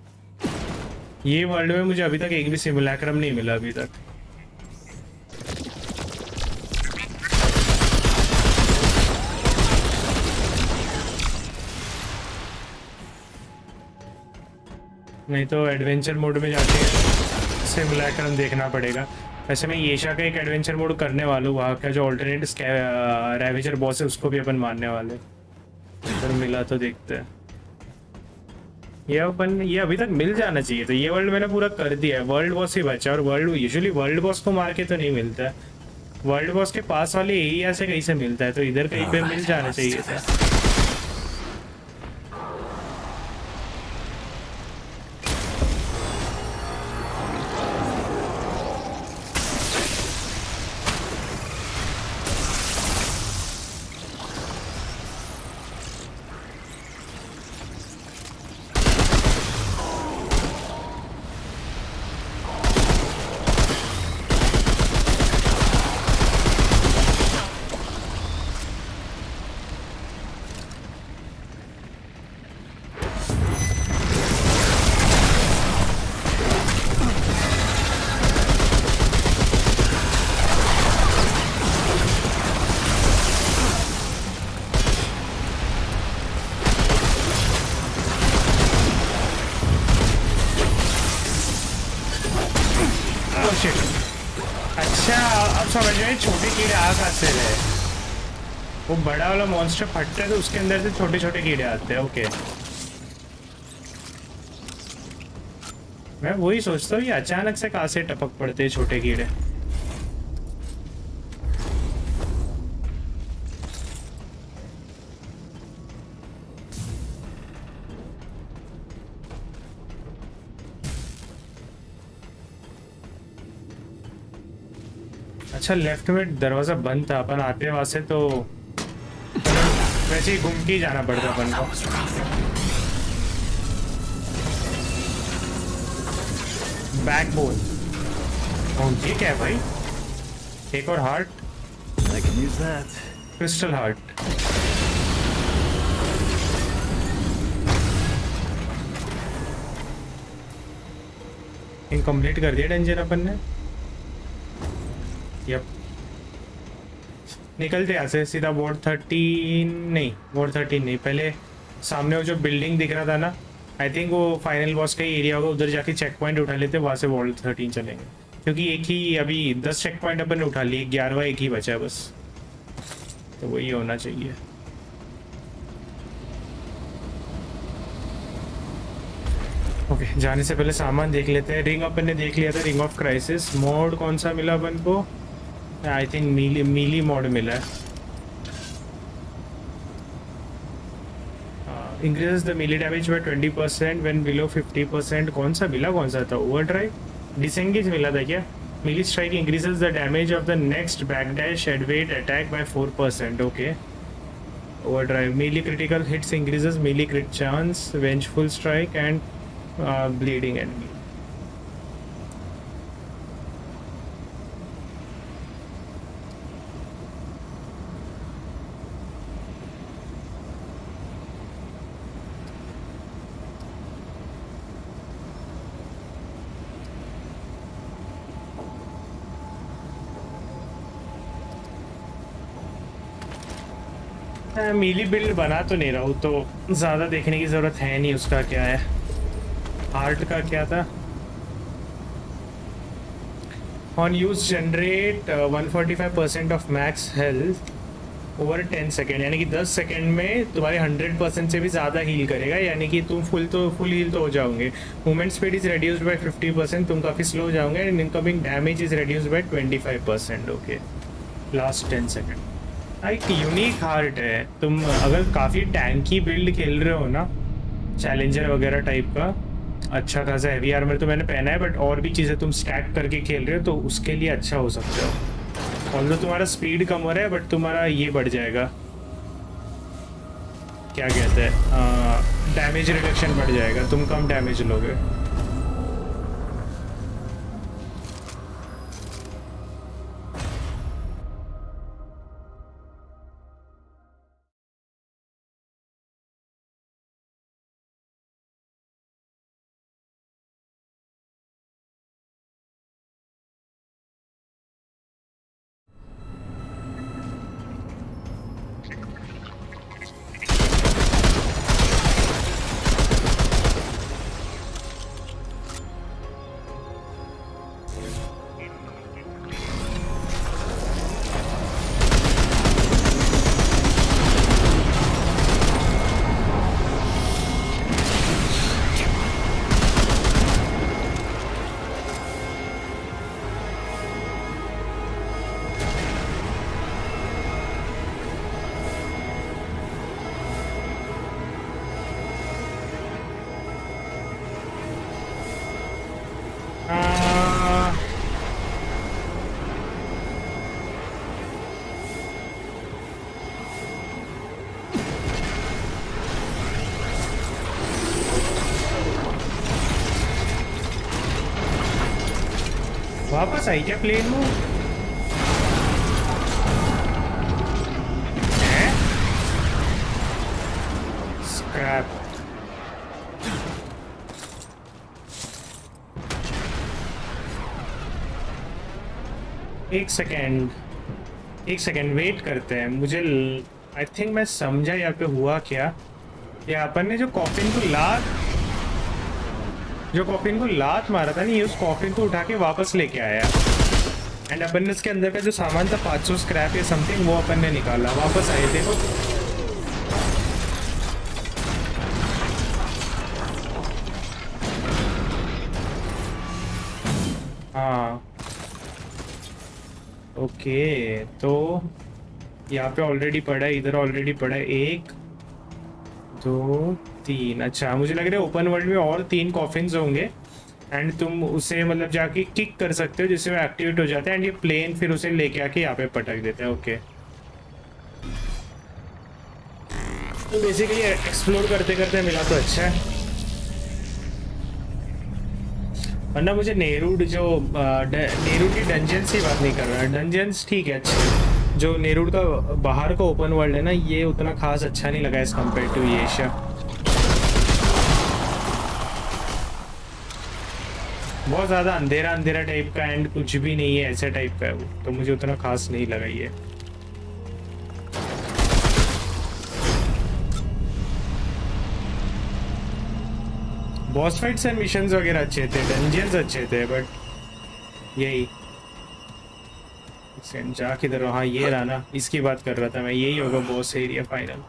ये वर्ल्ड में मुझे अभी तक एक भी सिमुलैक्रम नहीं मिला अभी तक। नहीं तो एडवेंचर मोड में जाके सिमुलैक्रम देखना पड़ेगा। वैसे मैं येशा का एक एडवेंचर मोड करने वाला हूँ, वहाँ का जो ऑल्टरनेट रेवेजर बॉस है, उसको भी अपन मारने वाले अगर मिला तो देखते हैं। ये अपन, ये अभी तक मिल जाना चाहिए तो ये वर्ल्ड मैंने पूरा कर दिया है। वर्ल्ड बॉस ही बचा और वर्ल्ड यूजुअली वर्ल्ड बॉस को मार के तो नहीं मिलता है। वर्ल्ड बॉस के पास वाले एरिया से कहीं से मिलता है तो इधर कहीं पे मिल जाना चाहिए था। मॉन्स्टर फटता है तो उसके अंदर से छोटे छोटे कीड़े आते हैं ओके मैं वही सोचता हूँ ये अचानक से कहाँ से टपक पड़ते हैं छोटे कीड़े। अच्छा लेफ़्ट में दरवाज़ा बंद था, अपन आते वहाँ से तो वैसे ही घूम के जाना पड़ता अपन को। बैकबोन ये क्या है भाई? एक और heart I can use that. Crystal heart incomplete कर दिया डेंजर अपन ने। निकलते यहाँ से सीधा वार्ड थर्टीन नहीं वार्ड थर्टीन नहीं पहले सामने वो जो बिल्डिंग दिख रहा था ना आई थिंक वो फाइनल बॉस का एरिया होगा उधर जाके चेक पॉइंट उठा लेते वहाँ से वार्ड थर्टीन चलेंगे। क्योंकि एक ही अभी दस चेक पॉइंट अपन उठा लिए ग्यारहवा एक ही बचा है बस। तो वही होना चाहिए। ओके okay, जाने से पहले सामान देख लेते हैं। रिंग अपन ने देख लिया था रिंग ऑफ़ क्राइसिस मोड कौन सा मिला अपन को? I think melee melee mode मिला है increases the melee damage by 20 percent when below 50 percent कौन सा मिला कौन सा था? ओवर ड्राइव डिसंगेज मिला था क्या? Melee strike increases the damage of the next back dash एडवेट attack by 4 percent okay overdrive. Melee critical hits increases melee crit chance vengeful strike and uh, bleeding enemy मैं मीली बिल्ड बना तो नहीं रहा हूँ तो ज़्यादा देखने की ज़रूरत है नहीं, उसका क्या है? आर्ट का क्या था? On use generate 145 percent of max health over 10 second यानी कि 10 सेकेंड में तुम्हारे 100 परसेंट से भी ज़्यादा हील करेगा, यानी कि तुम फुल तो फुल हील तो हो जाओगे। Movement speed is reduced by 50 percent तुम काफ़ी स्लो हो जाओगे and incoming damage is reduced by 25 percent okay last 10 second एक यूनिक हार्ट है। तुम अगर काफ़ी टैंकी बिल्ड खेल रहे हो ना चैलेंजर वगैरह टाइप का अच्छा खासा हैवी आर्मर तो मैंने पहना है बट और भी चीज़ें तुम स्टैक करके खेल रहे हो तो उसके लिए अच्छा हो सकते हो। ऑल तुम्हारा स्पीड कम हो रहा है बट तुम्हारा ये बढ़ जाएगा। क्या कहते हैं? डैमेज रिडक्शन बढ़ जाएगा। तुम कम डैमेज लोगे। वापस आई क्या प्लेन में एक सेकेंड एक सेकेंड वेट करते हैं। मुझे आई थिंक मैं समझा यहाँ पे हुआ क्या। ये अपन ने जो कॉफिन को लात जो कॉफिन को लात मारा था, नहीं, उस कॉफिन को उठा के वापस लेके आया। एंड अपन ने इसके अंदर का जो सामान था 500 स्क्रैप या समथिंग वो अपन ने निकाला। वापस आए वो। हाँ। ओके तो यहाँ पे ऑलरेडी पड़ा है, इधर ऑलरेडी पड़ा है, एक, दो तीन। अच्छा मुझे लग रहा है ओपन वर्ल्ड में और तीन कॉफिन्स होंगे। एंड तुम उसे मतलब जाके किक कर सकते हो, जिससे वो एक्टिवेट हो जाता है। एंड ये प्लेन फिर उसे लेके आके यहाँ पे पटक देते हैं ओके तो बेसिकली एक्सप्लोर करते करते मिला तो अच्छा है। वरना मुझे नेहरूड जो नेहरूड की डंजन्स की बात नहीं कर रहा। है डंजन्स ठीक है अच्छे। जो नेहरूड का बाहर का ओपन वर्ल्ड है ना, ये उतना खास अच्छा नहीं लगा एज कंपेयर टू एशिया। बहुत ज़्यादा अंधेरा अंधेरा टाइप का एंड कुछ भी नहीं है, ऐसे टाइप का है वो। तो मुझे उतना खास नहीं लगा ये। बॉस फाइट्स एंड मिशंस वगैरह अच्छे थे डंजियंस अच्छे थे बट यही। जा किधर हाँ ये रहा ना। इसकी बात कर रहा था मैं। यही होगा बॉस एरिया फाइनल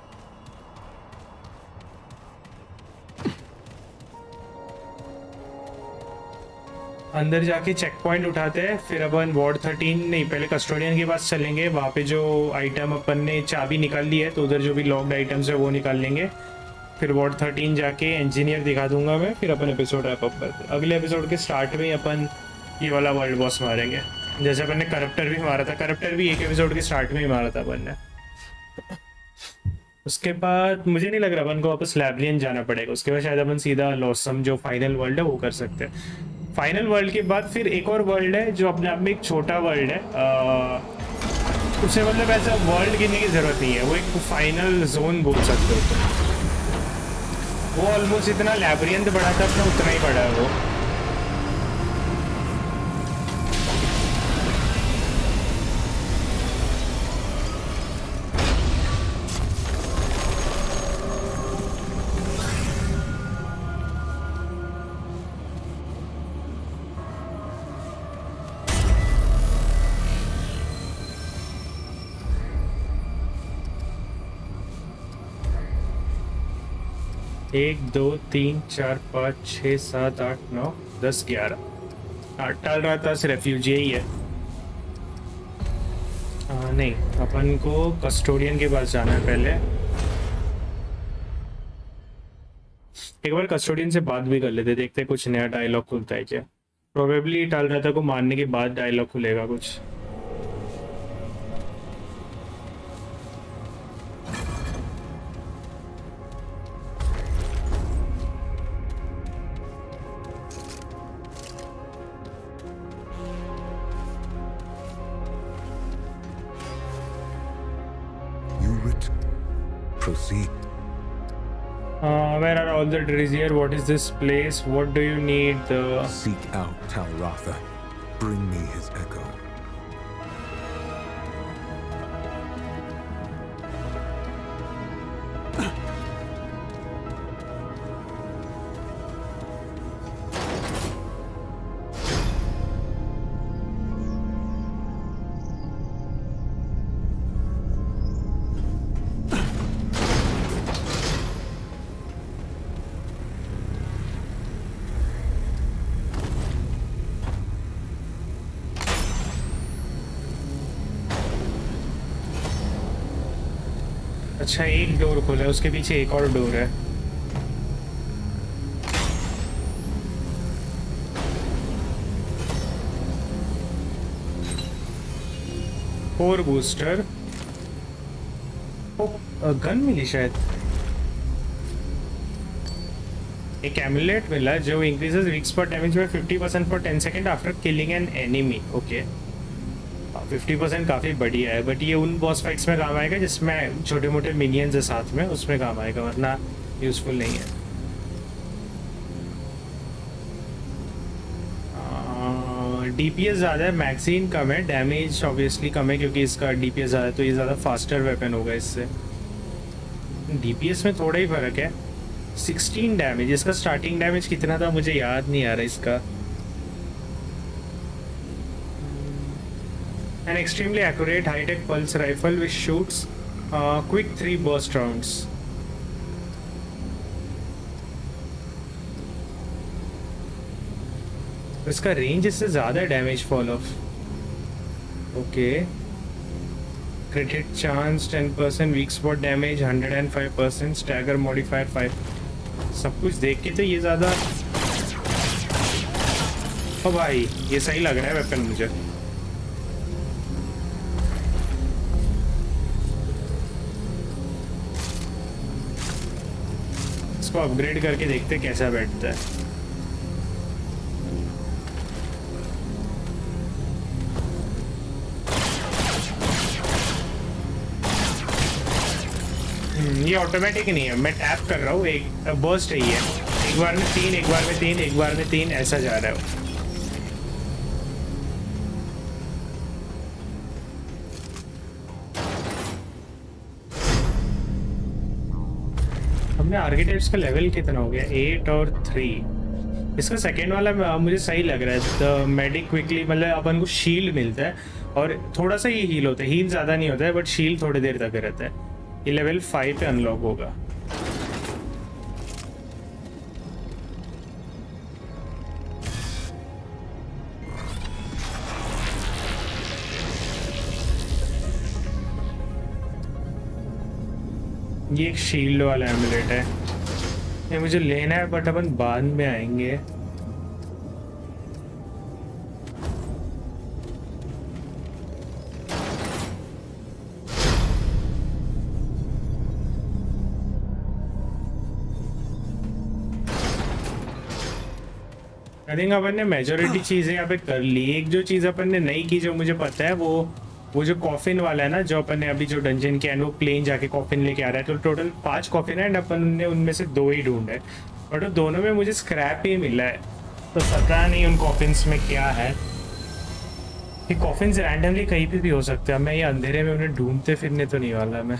अंदर जाके चेक पॉइंट उठाते हैं, फिर अपन वार्ड थर्टीन नहीं, पहले कस्टोडियन के पास चलेंगे, वहाँ पे जो आइटम अपन ने चाबी निकाल ली है तो उधर जो भी लॉक्ड आइटम्स है वो निकाल लेंगे। फिर वार्ड थर्टीन जाके इंजीनियर दिखा दूँगा मैं, फिर अपन एपिसोड रैप अप करते अगले एपिसोड के स्टार्ट में अपन ये वाला वर्ल्ड बॉस मारेंगे। जैसे अपन ने करप्टर भी मारा था करप्टर भी एक एपिसोड के स्टार्ट में ही मारा था अपन ने। उसके बाद मुझे नहीं लग रहा अपन को वापस लैबलियन जाना पड़ेगा, उसके बाद शायद अपन सीधा लॉसम जो फाइनल वर्ल्ड है वो कर सकते हैं। फाइनल वर्ल्ड के बाद फिर एक और वर्ल्ड है जो अपने आप में एक छोटा वर्ल्ड है। आ, उसे मतलब ऐसा वर्ल्ड गिनने की ज़रूरत नहीं है वो एक फाइनल जोन बोल सकते हो। वो ऑलमोस्ट इतना लेबरियंत बड़ा था अपना उतना ही बड़ा है वो। एक दो तीन चार पाँच छः सात आठ नौ दस ग्यारह। था सिर्फ़ रेफ्यूजी ही है। आ, नहीं अपन को कस्टोडियन के पास जाना है पहले। एक बार कस्टोडियन से बात भी कर लेते देखते कुछ नया डायलॉग खुलता है क्या। प्रोबेबली टाल रहा था को मारने के बाद डायलॉग खुलेगा कुछ। All the Drazier. What is this place? What do you need? The... Seek out Tal Ratha. Bring me his echo. अच्छा एक डोर खुला है, उसके पीछे एक और डोर है। फोर बूस्टर ओ गन मिली शायद। एक एमुलेट मिला जो इंक्रीजेस वीक्स पर damage by 50 percent for 10 second after killing an enemy okay fifty percent काफ़ी बढ़िया है बट ये उन बॉस फाइट्स में काम आएगा जिसमें छोटे मोटे मिनियंस है साथ में, उसमें काम आएगा, वरना यूज़फुल नहीं है। डी पी एस ज़्यादा है मैगजीन कम है डैमेज ऑब्वियसली कम है क्योंकि इसका डी पी एस ज़्यादा है तो ये ज़्यादा फास्टर वेपन होगा इससे। डी पी एस में थोड़ा ही फ़र्क है सिक्सटीन डैमेज इसका स्टार्टिंग डैमेज कितना था मुझे याद नहीं आ रहा इसका। Extremely accurate high-tech pulse rifle which shoots uh, quick three burst rounds. इसका रेंज इससे ज़्यादा damage fall off okay critic chance 10 percent weak spot damage 105 percent stagger modifier 5 सब कुछ देख के तो ये ज़्यादा ओ भाई ये सही लग रहा है वेपन मुझे। इसको अपग्रेड करके देखते कैसा बैठता है। हम्म, ये ऑटोमेटिक नहीं है। मैं टैप कर रहा हूँ एक बर्स्ट है एक बार में तीन एक बार में तीन एक बार में तीन ऐसा जा रहा है। हमने आर्किटेक्ट्स का लेवल कितना हो गया? एट और थ्री इसका सेकेंड वाला मुझे सही लग रहा है द मेडिक क्विकली मतलब अपन को शील्ड मिलता है, और थोड़ा सा ही हील होता है हील ज़्यादा नहीं होता है बट शील्ड थोड़ी देर तक रहता है। ये लेवल फाइव पे अनलॉक होगा। ये एक शील्ड वाला एमुलेट है। ये मुझे लेना है बट अपन बाद में आएँगे। आई थिंक अपन ने मेजोरिटी चीज़ें यहाँ पे कर ली। एक जो चीज़ अपन ने नहीं की जो मुझे पता है वो वो जो कॉफिन वाला है ना, जो अपन ने अभी जो डंजन किया है वो प्लेन जाके कॉफिन लेके आ रहा है तो टोटल पाँच कॉफिन है एंड अपन ने उनमें से दो ही ढूंढे बट वो दोनों में मुझे स्क्रैप ही मिला है। तो पता नहीं उन कॉफिन्स में क्या है। ये कॉफिन्स रैंडमली कहीं पे भी हो सकते हैं। मैं ये अंधेरे में उन्हें ढूंढते फिरने तो नहीं वाला मैं।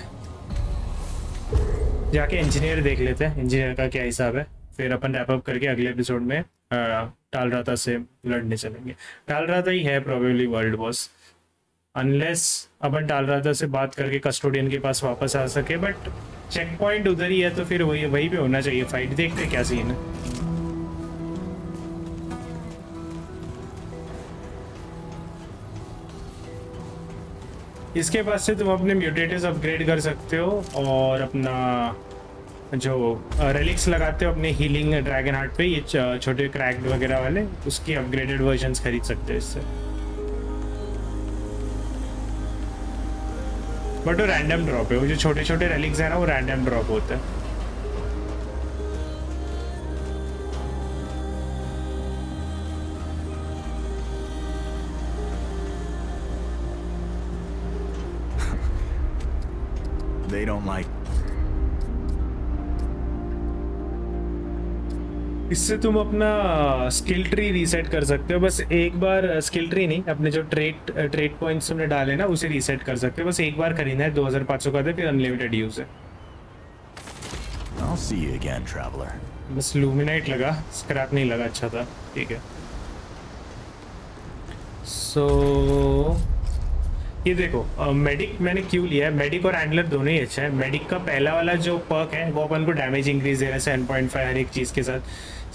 जाके इंजीनियर देख लेते हैं इंजीनियर का क्या हिसाब है। फिर अपन रैप अप करके अगले एपिसोड में टाल राता से लड़ने चलेंगे। टाल राता ही है प्रोबेबली वर्ल्ड बॉस अनलेस अपन टाल राता से बात करके कस्टोडियन के पास वापस आ सके बट चेक पॉइंट उधर ही है तो फिर वही वहीं पे होना चाहिए फाइट देखते क्या सीन है। इसके पास से तुम अपने म्यूटेटर्स अपग्रेड कर सकते हो और अपना जो रेलिक्स लगाते हो अपने हीलिंग ड्रैगन हार्ट पे, ये छोटे क्रैक वगैरह वाले, उसकी अपग्रेडेड वर्जन खरीद सकते हो इससे। बट वो रैंडम ड्रॉप है। वो जो छोटे छोटे रेलिक्स है ना, वो रैंडम ड्रॉप होता है। They don't like इससे तुम अपना स्किल ट्री रीसेट कर सकते हो। बस एक बार स्किल ट्री नहीं अपने जो ट्रेड ट्रेड पॉइंट्स तुमने डाले ना उसे रीसेट कर सकते हो। बस एक बार खरीदना है 2500 का दे फिर अनलिमिटेड यूज़ है। I'll see you again, traveler. बस लूमिनाइट लगा स्क्रैप नहीं लगा अच्छा था ठीक है। सो so, ये देखो मेडिक uh, मैंने क्यों लिया है? मेडिक और हैंडलर दोनों ही अच्छा है। मेडिक का पहला वाला जो पर्क है वो अपन को डैमेज इंक्रीज दे रहा है सेवन पॉइंट फाइव हर एक चीज़ के साथ।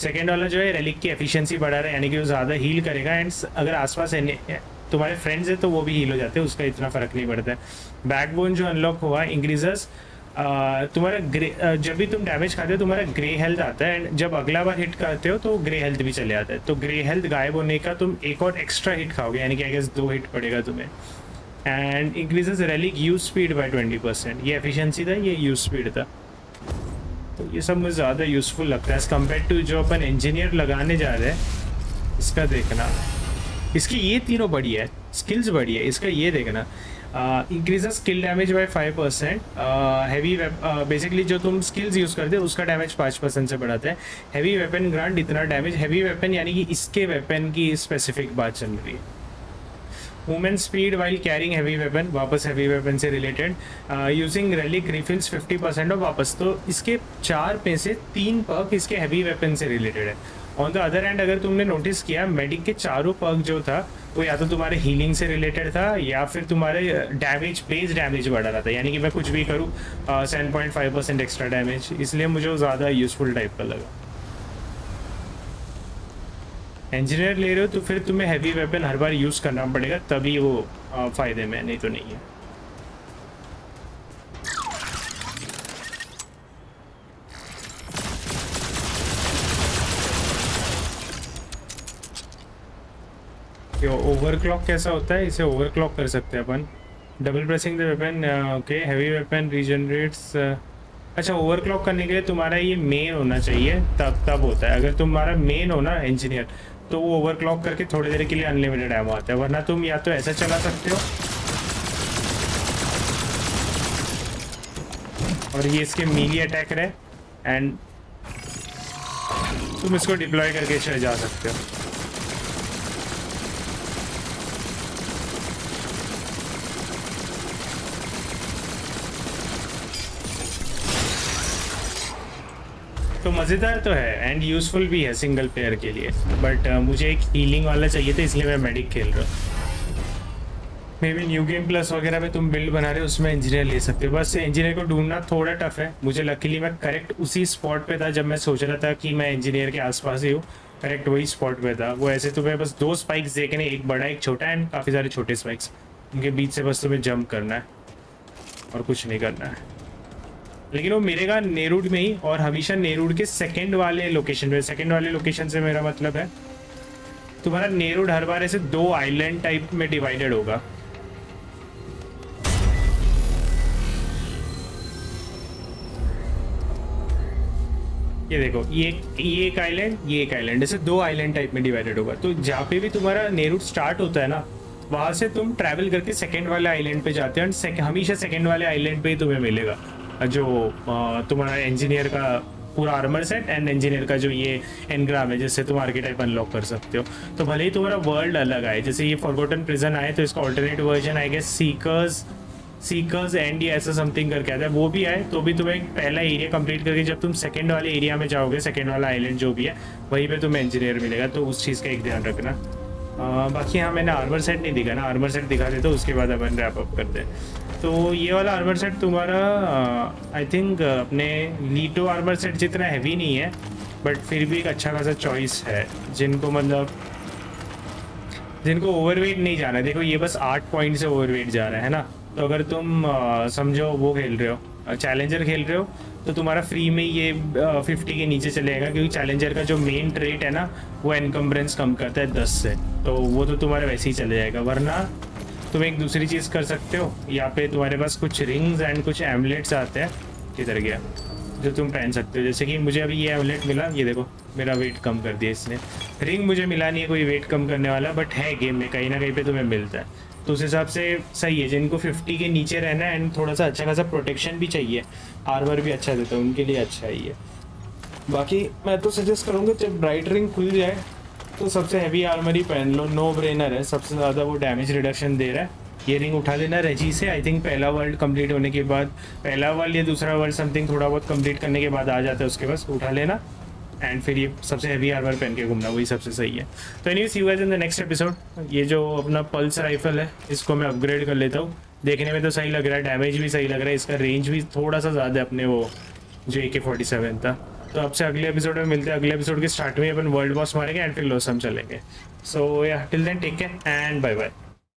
सेकेंड वाला जो है रेलिक की एफिशिएंसी बढ़ा रहा है, यानी कि वो ज़्यादा हील करेगा एंड अगर आसपास तुम्हारे फ्रेंड्स है तो वो भी हील हो जाते हैं, उसका इतना फ़र्क नहीं पड़ता है। बैकबोन जो अनलॉक हुआ इंक्रीजेस तुम्हारा ग्रे जब भी तुम डैमेज खाते हो, तुम्हारा ग्रे हेल्थ आता है एंड जब अगला बार हिट करते हो तो ग्रे हेल्थ भी चले आता है। तो ग्रे हेल्थ गायब होने का तुम एक और एक्स्ट्रा हिट खाओगे, यानी कि आई गेस दो हिट पड़ेगा तुम्हें। And increases relic use speed by twenty percent ये एफिशिएंसी था, ये यूज़ स्पीड था। तो ये सब मुझे ज़्यादा यूज़फुल लगता है। एज़ कंपेयर टू जो अपन इंजीनियर लगाने जा रहे हैं, इसका देखना। इसकी ये तीनों बढ़िया है स्किल्स बढ़िया है, इसका ये देखना। Increase skill damage by five percent heavy basically जो तुम स्किल्स यूज़ करते हो, उसका डैमेज पाँच परसेंट से बढ़ाते है। हैवी वेपन ग्रांट इतना डैमेज हैवी वेपन यानी कि इसके वेपन की स्पेसिफिक बात चल रही है। Women speed while carrying heavy weapon वापस हैवी वेपन से related using relic refills 50 percent और वापस। तो इसके चार में से तीन पर्क इसके हैवी वेपन से रिलेटेड है। ऑन द अदर हैंड अगर तुमने नोटिस किया मेडिक के चारों पर्क जो था, वो या तो तुम्हारे हीलिंग से रिलेटेड था, या फिर तुम्हारे डैमेज बेस डैमेज बढ़ा रहा था। यानी कि मैं कुछ भी करूँ seven point five percent extra damage इसलिए मुझे ज़्यादा यूजफुल टाइप का लगा। इंजीनियर ले रहे हो तो फिर तुम्हें हैवी वेपन हर बार यूज़ करना पड़ेगा, तभी वो फ़ायदे में, नहीं तो नहीं है। ओवरक्लॉक कैसा होता है, इसे ओवरक्लॉक कर सकते हैं अपन। Double pressing the weapon okay heavy weapon regenerates अच्छा ओवरक्लॉक करने के लिए तुम्हारा ये मेन होना चाहिए, तब तब होता है। अगर तुम्हारा मेन हो ना इंजीनियर तो वो ओवरक्लॉक करके थोड़ी देर के लिए अनलिमिटेड एमो आता है, वरना तुम या तो ऐसा चला सकते हो। और ये इसके मीली अटैक रहे एंड तुम इसको डिप्लॉय करके जा सकते हो। तो मज़ेदार तो है एंड यूज़फुल भी है सिंगल प्लेयर के लिए. बट uh, मुझे एक हीलिंग वाला चाहिए था इसलिए मैं मेडिक खेल रहा हूँ. Maybe new game plus वगैरह में तुम बिल्ड बना रहे हो उसमें इंजीनियर ले सकते हो. बस इंजीनियर को ढूंढना थोड़ा टफ है. मुझे लकीली मैं करेक्ट उसी स्पॉट पे था जब मैं सोच रहा था कि मैं इंजीनियर के आसपास ही हूँ. करेक्ट वही स्पॉट पे था. वो ऐसे तुम्हें बस दो स्पाइक्स देखने एक बड़ा एक छोटा एंड काफ़ी सारे छोटे स्पाइक्स उनके बीच से बस तुम्हें जंप करना है और कुछ नहीं करना है. लेकिन वो मिलेगा नेरूड में ही और हमेशा नेरूड के सेकंड वाले लोकेशन में सेकंड वाले लोकेशन से मेरा मतलब है। तुम्हारा नेरूड हर बार ऐसे दो आइलैंड टाइप में डिवाइडेड होगा। ये देखो, ये ये एक आइलैंड ये एक आइलैंड ऐसे दो आइलैंड टाइप में डिवाइडेड होगा। तो जहाँ पे भी तुम्हारा नेरूड स्टार्ट होता है ना, वहाँ से तुम ट्रैवल करके सेकंड वाले आइलैंड पे जाते हो एंड हमेशा सेकंड वाले आइलैंड पे ही तुम्हें मिलेगा। जो तुम्हारा इंजीनियर का पूरा आर्मर सेट एंड इंजीनियर का जो ये एनग्राम है जिससे तुम आर्किटाइप अनलॉक कर सकते हो। तो भले ही तुम्हारा वर्ल्ड अलग आए जैसे ये फॉरगोटन प्रिजन आए तो इसका alternate version I guess seekers seekers end या ऐसा समथिंग करके आता है वो भी आए तो भी तुम्हें पहला एरिया कंप्लीट करके जब तुम सेकेंड वाले एरिया में जाओगे सेकेंड वाला आइलैंड जो भी है वहीं पे तुम्हें इंजीनियर मिलेगा तो उस चीज़ का एक ध्यान रखना। आ, बाकी हाँ मैंने आर्मर सेट नहीं दिखा ना आर्मर सेट दिखा दे तो उसके बाद अपन रैप अप करते हैं। तो ये वाला आर्मर सेट तुम्हारा आई थिंक अपने लीटो आर्मर सेट जितना हैवी नहीं है बट फिर भी एक अच्छा खासा चॉइस है, जिनको मतलब जिनको ओवरवेट नहीं जाना है। देखो, ये बस आठ पॉइंट से ओवरवेट जा रहा है ना? तो अगर तुम समझो वो खेल रहे हो चैलेंजर खेल रहे हो तो तुम्हारा फ्री में ये फिफ्टी के नीचे चलेगा, क्योंकि चैलेंजर का जो मेन ट्रेट है ना, वो इनकम्बरेंस कम करता है दस से। तो वो तो तुम्हारा वैसे ही चले जाएगा, वरना तुम एक दूसरी चीज़ कर सकते हो। यहाँ पे तुम्हारे पास कुछ रिंग्स एंड कुछ एमलेट्स आते हैं। किधर गया। जो तुम पहन सकते हो। जैसे कि मुझे अभी ये एमलेट मिला। ये देखो, मेरा वेट कम कर दिया इसने। रिंग मुझे मिला नहीं है कोई वेट कम करने वाला बट है गेम में। कहीं ना कहीं पे तुम्हें मिलता है। तो उस हिसाब से सही है। जिनको 50 के नीचे रहना है एंड थोड़ा सा अच्छा खासा प्रोटेक्शन भी चाहिए। आर्मर भी अच्छा देता है। उनके लिए अच्छा ही है। बाकी मैं तो सजेस्ट करूँगा, जब ब्राइट रिंग खुल जाए तो सबसे हैवी आर्मर ही पहन लो नो ब्रेनर है। सबसे ज़्यादा वो डैमेज रिडक्शन दे रहा है। ये रिंग उठा लेना रेजी से। आई थिंक पहला वर्ल्ड कंप्लीट होने के बाद, पहला वर्ल्ड या दूसरा वर्ल्ड समथिंग थोड़ा बहुत कंप्लीट करने के बाद आ जाता है उसके पास। उठा लेना एंड फिर ये सबसे हैवी आर्मर पहन के घूमना, वही सबसे सही है। तो anyways in the next episode ये जो अपना पल्स राइफल है, इसको मैं अपग्रेड कर लेता हूँ। देखने में तो सही लग रहा है डैमेज भी सही लग रहा है। इसका रेंज भी थोड़ा सा ज़्यादा है अपने वो जो ए के फोर्टी सेवन था तो आपसे अगले एपिसोड में मिलते हैं। अगले एपिसोड के स्टार्ट में अपन वर्ल्ड बॉस मारेंगे एंड फिर लोसम चलेंगे। So yeah till then take care and bye bye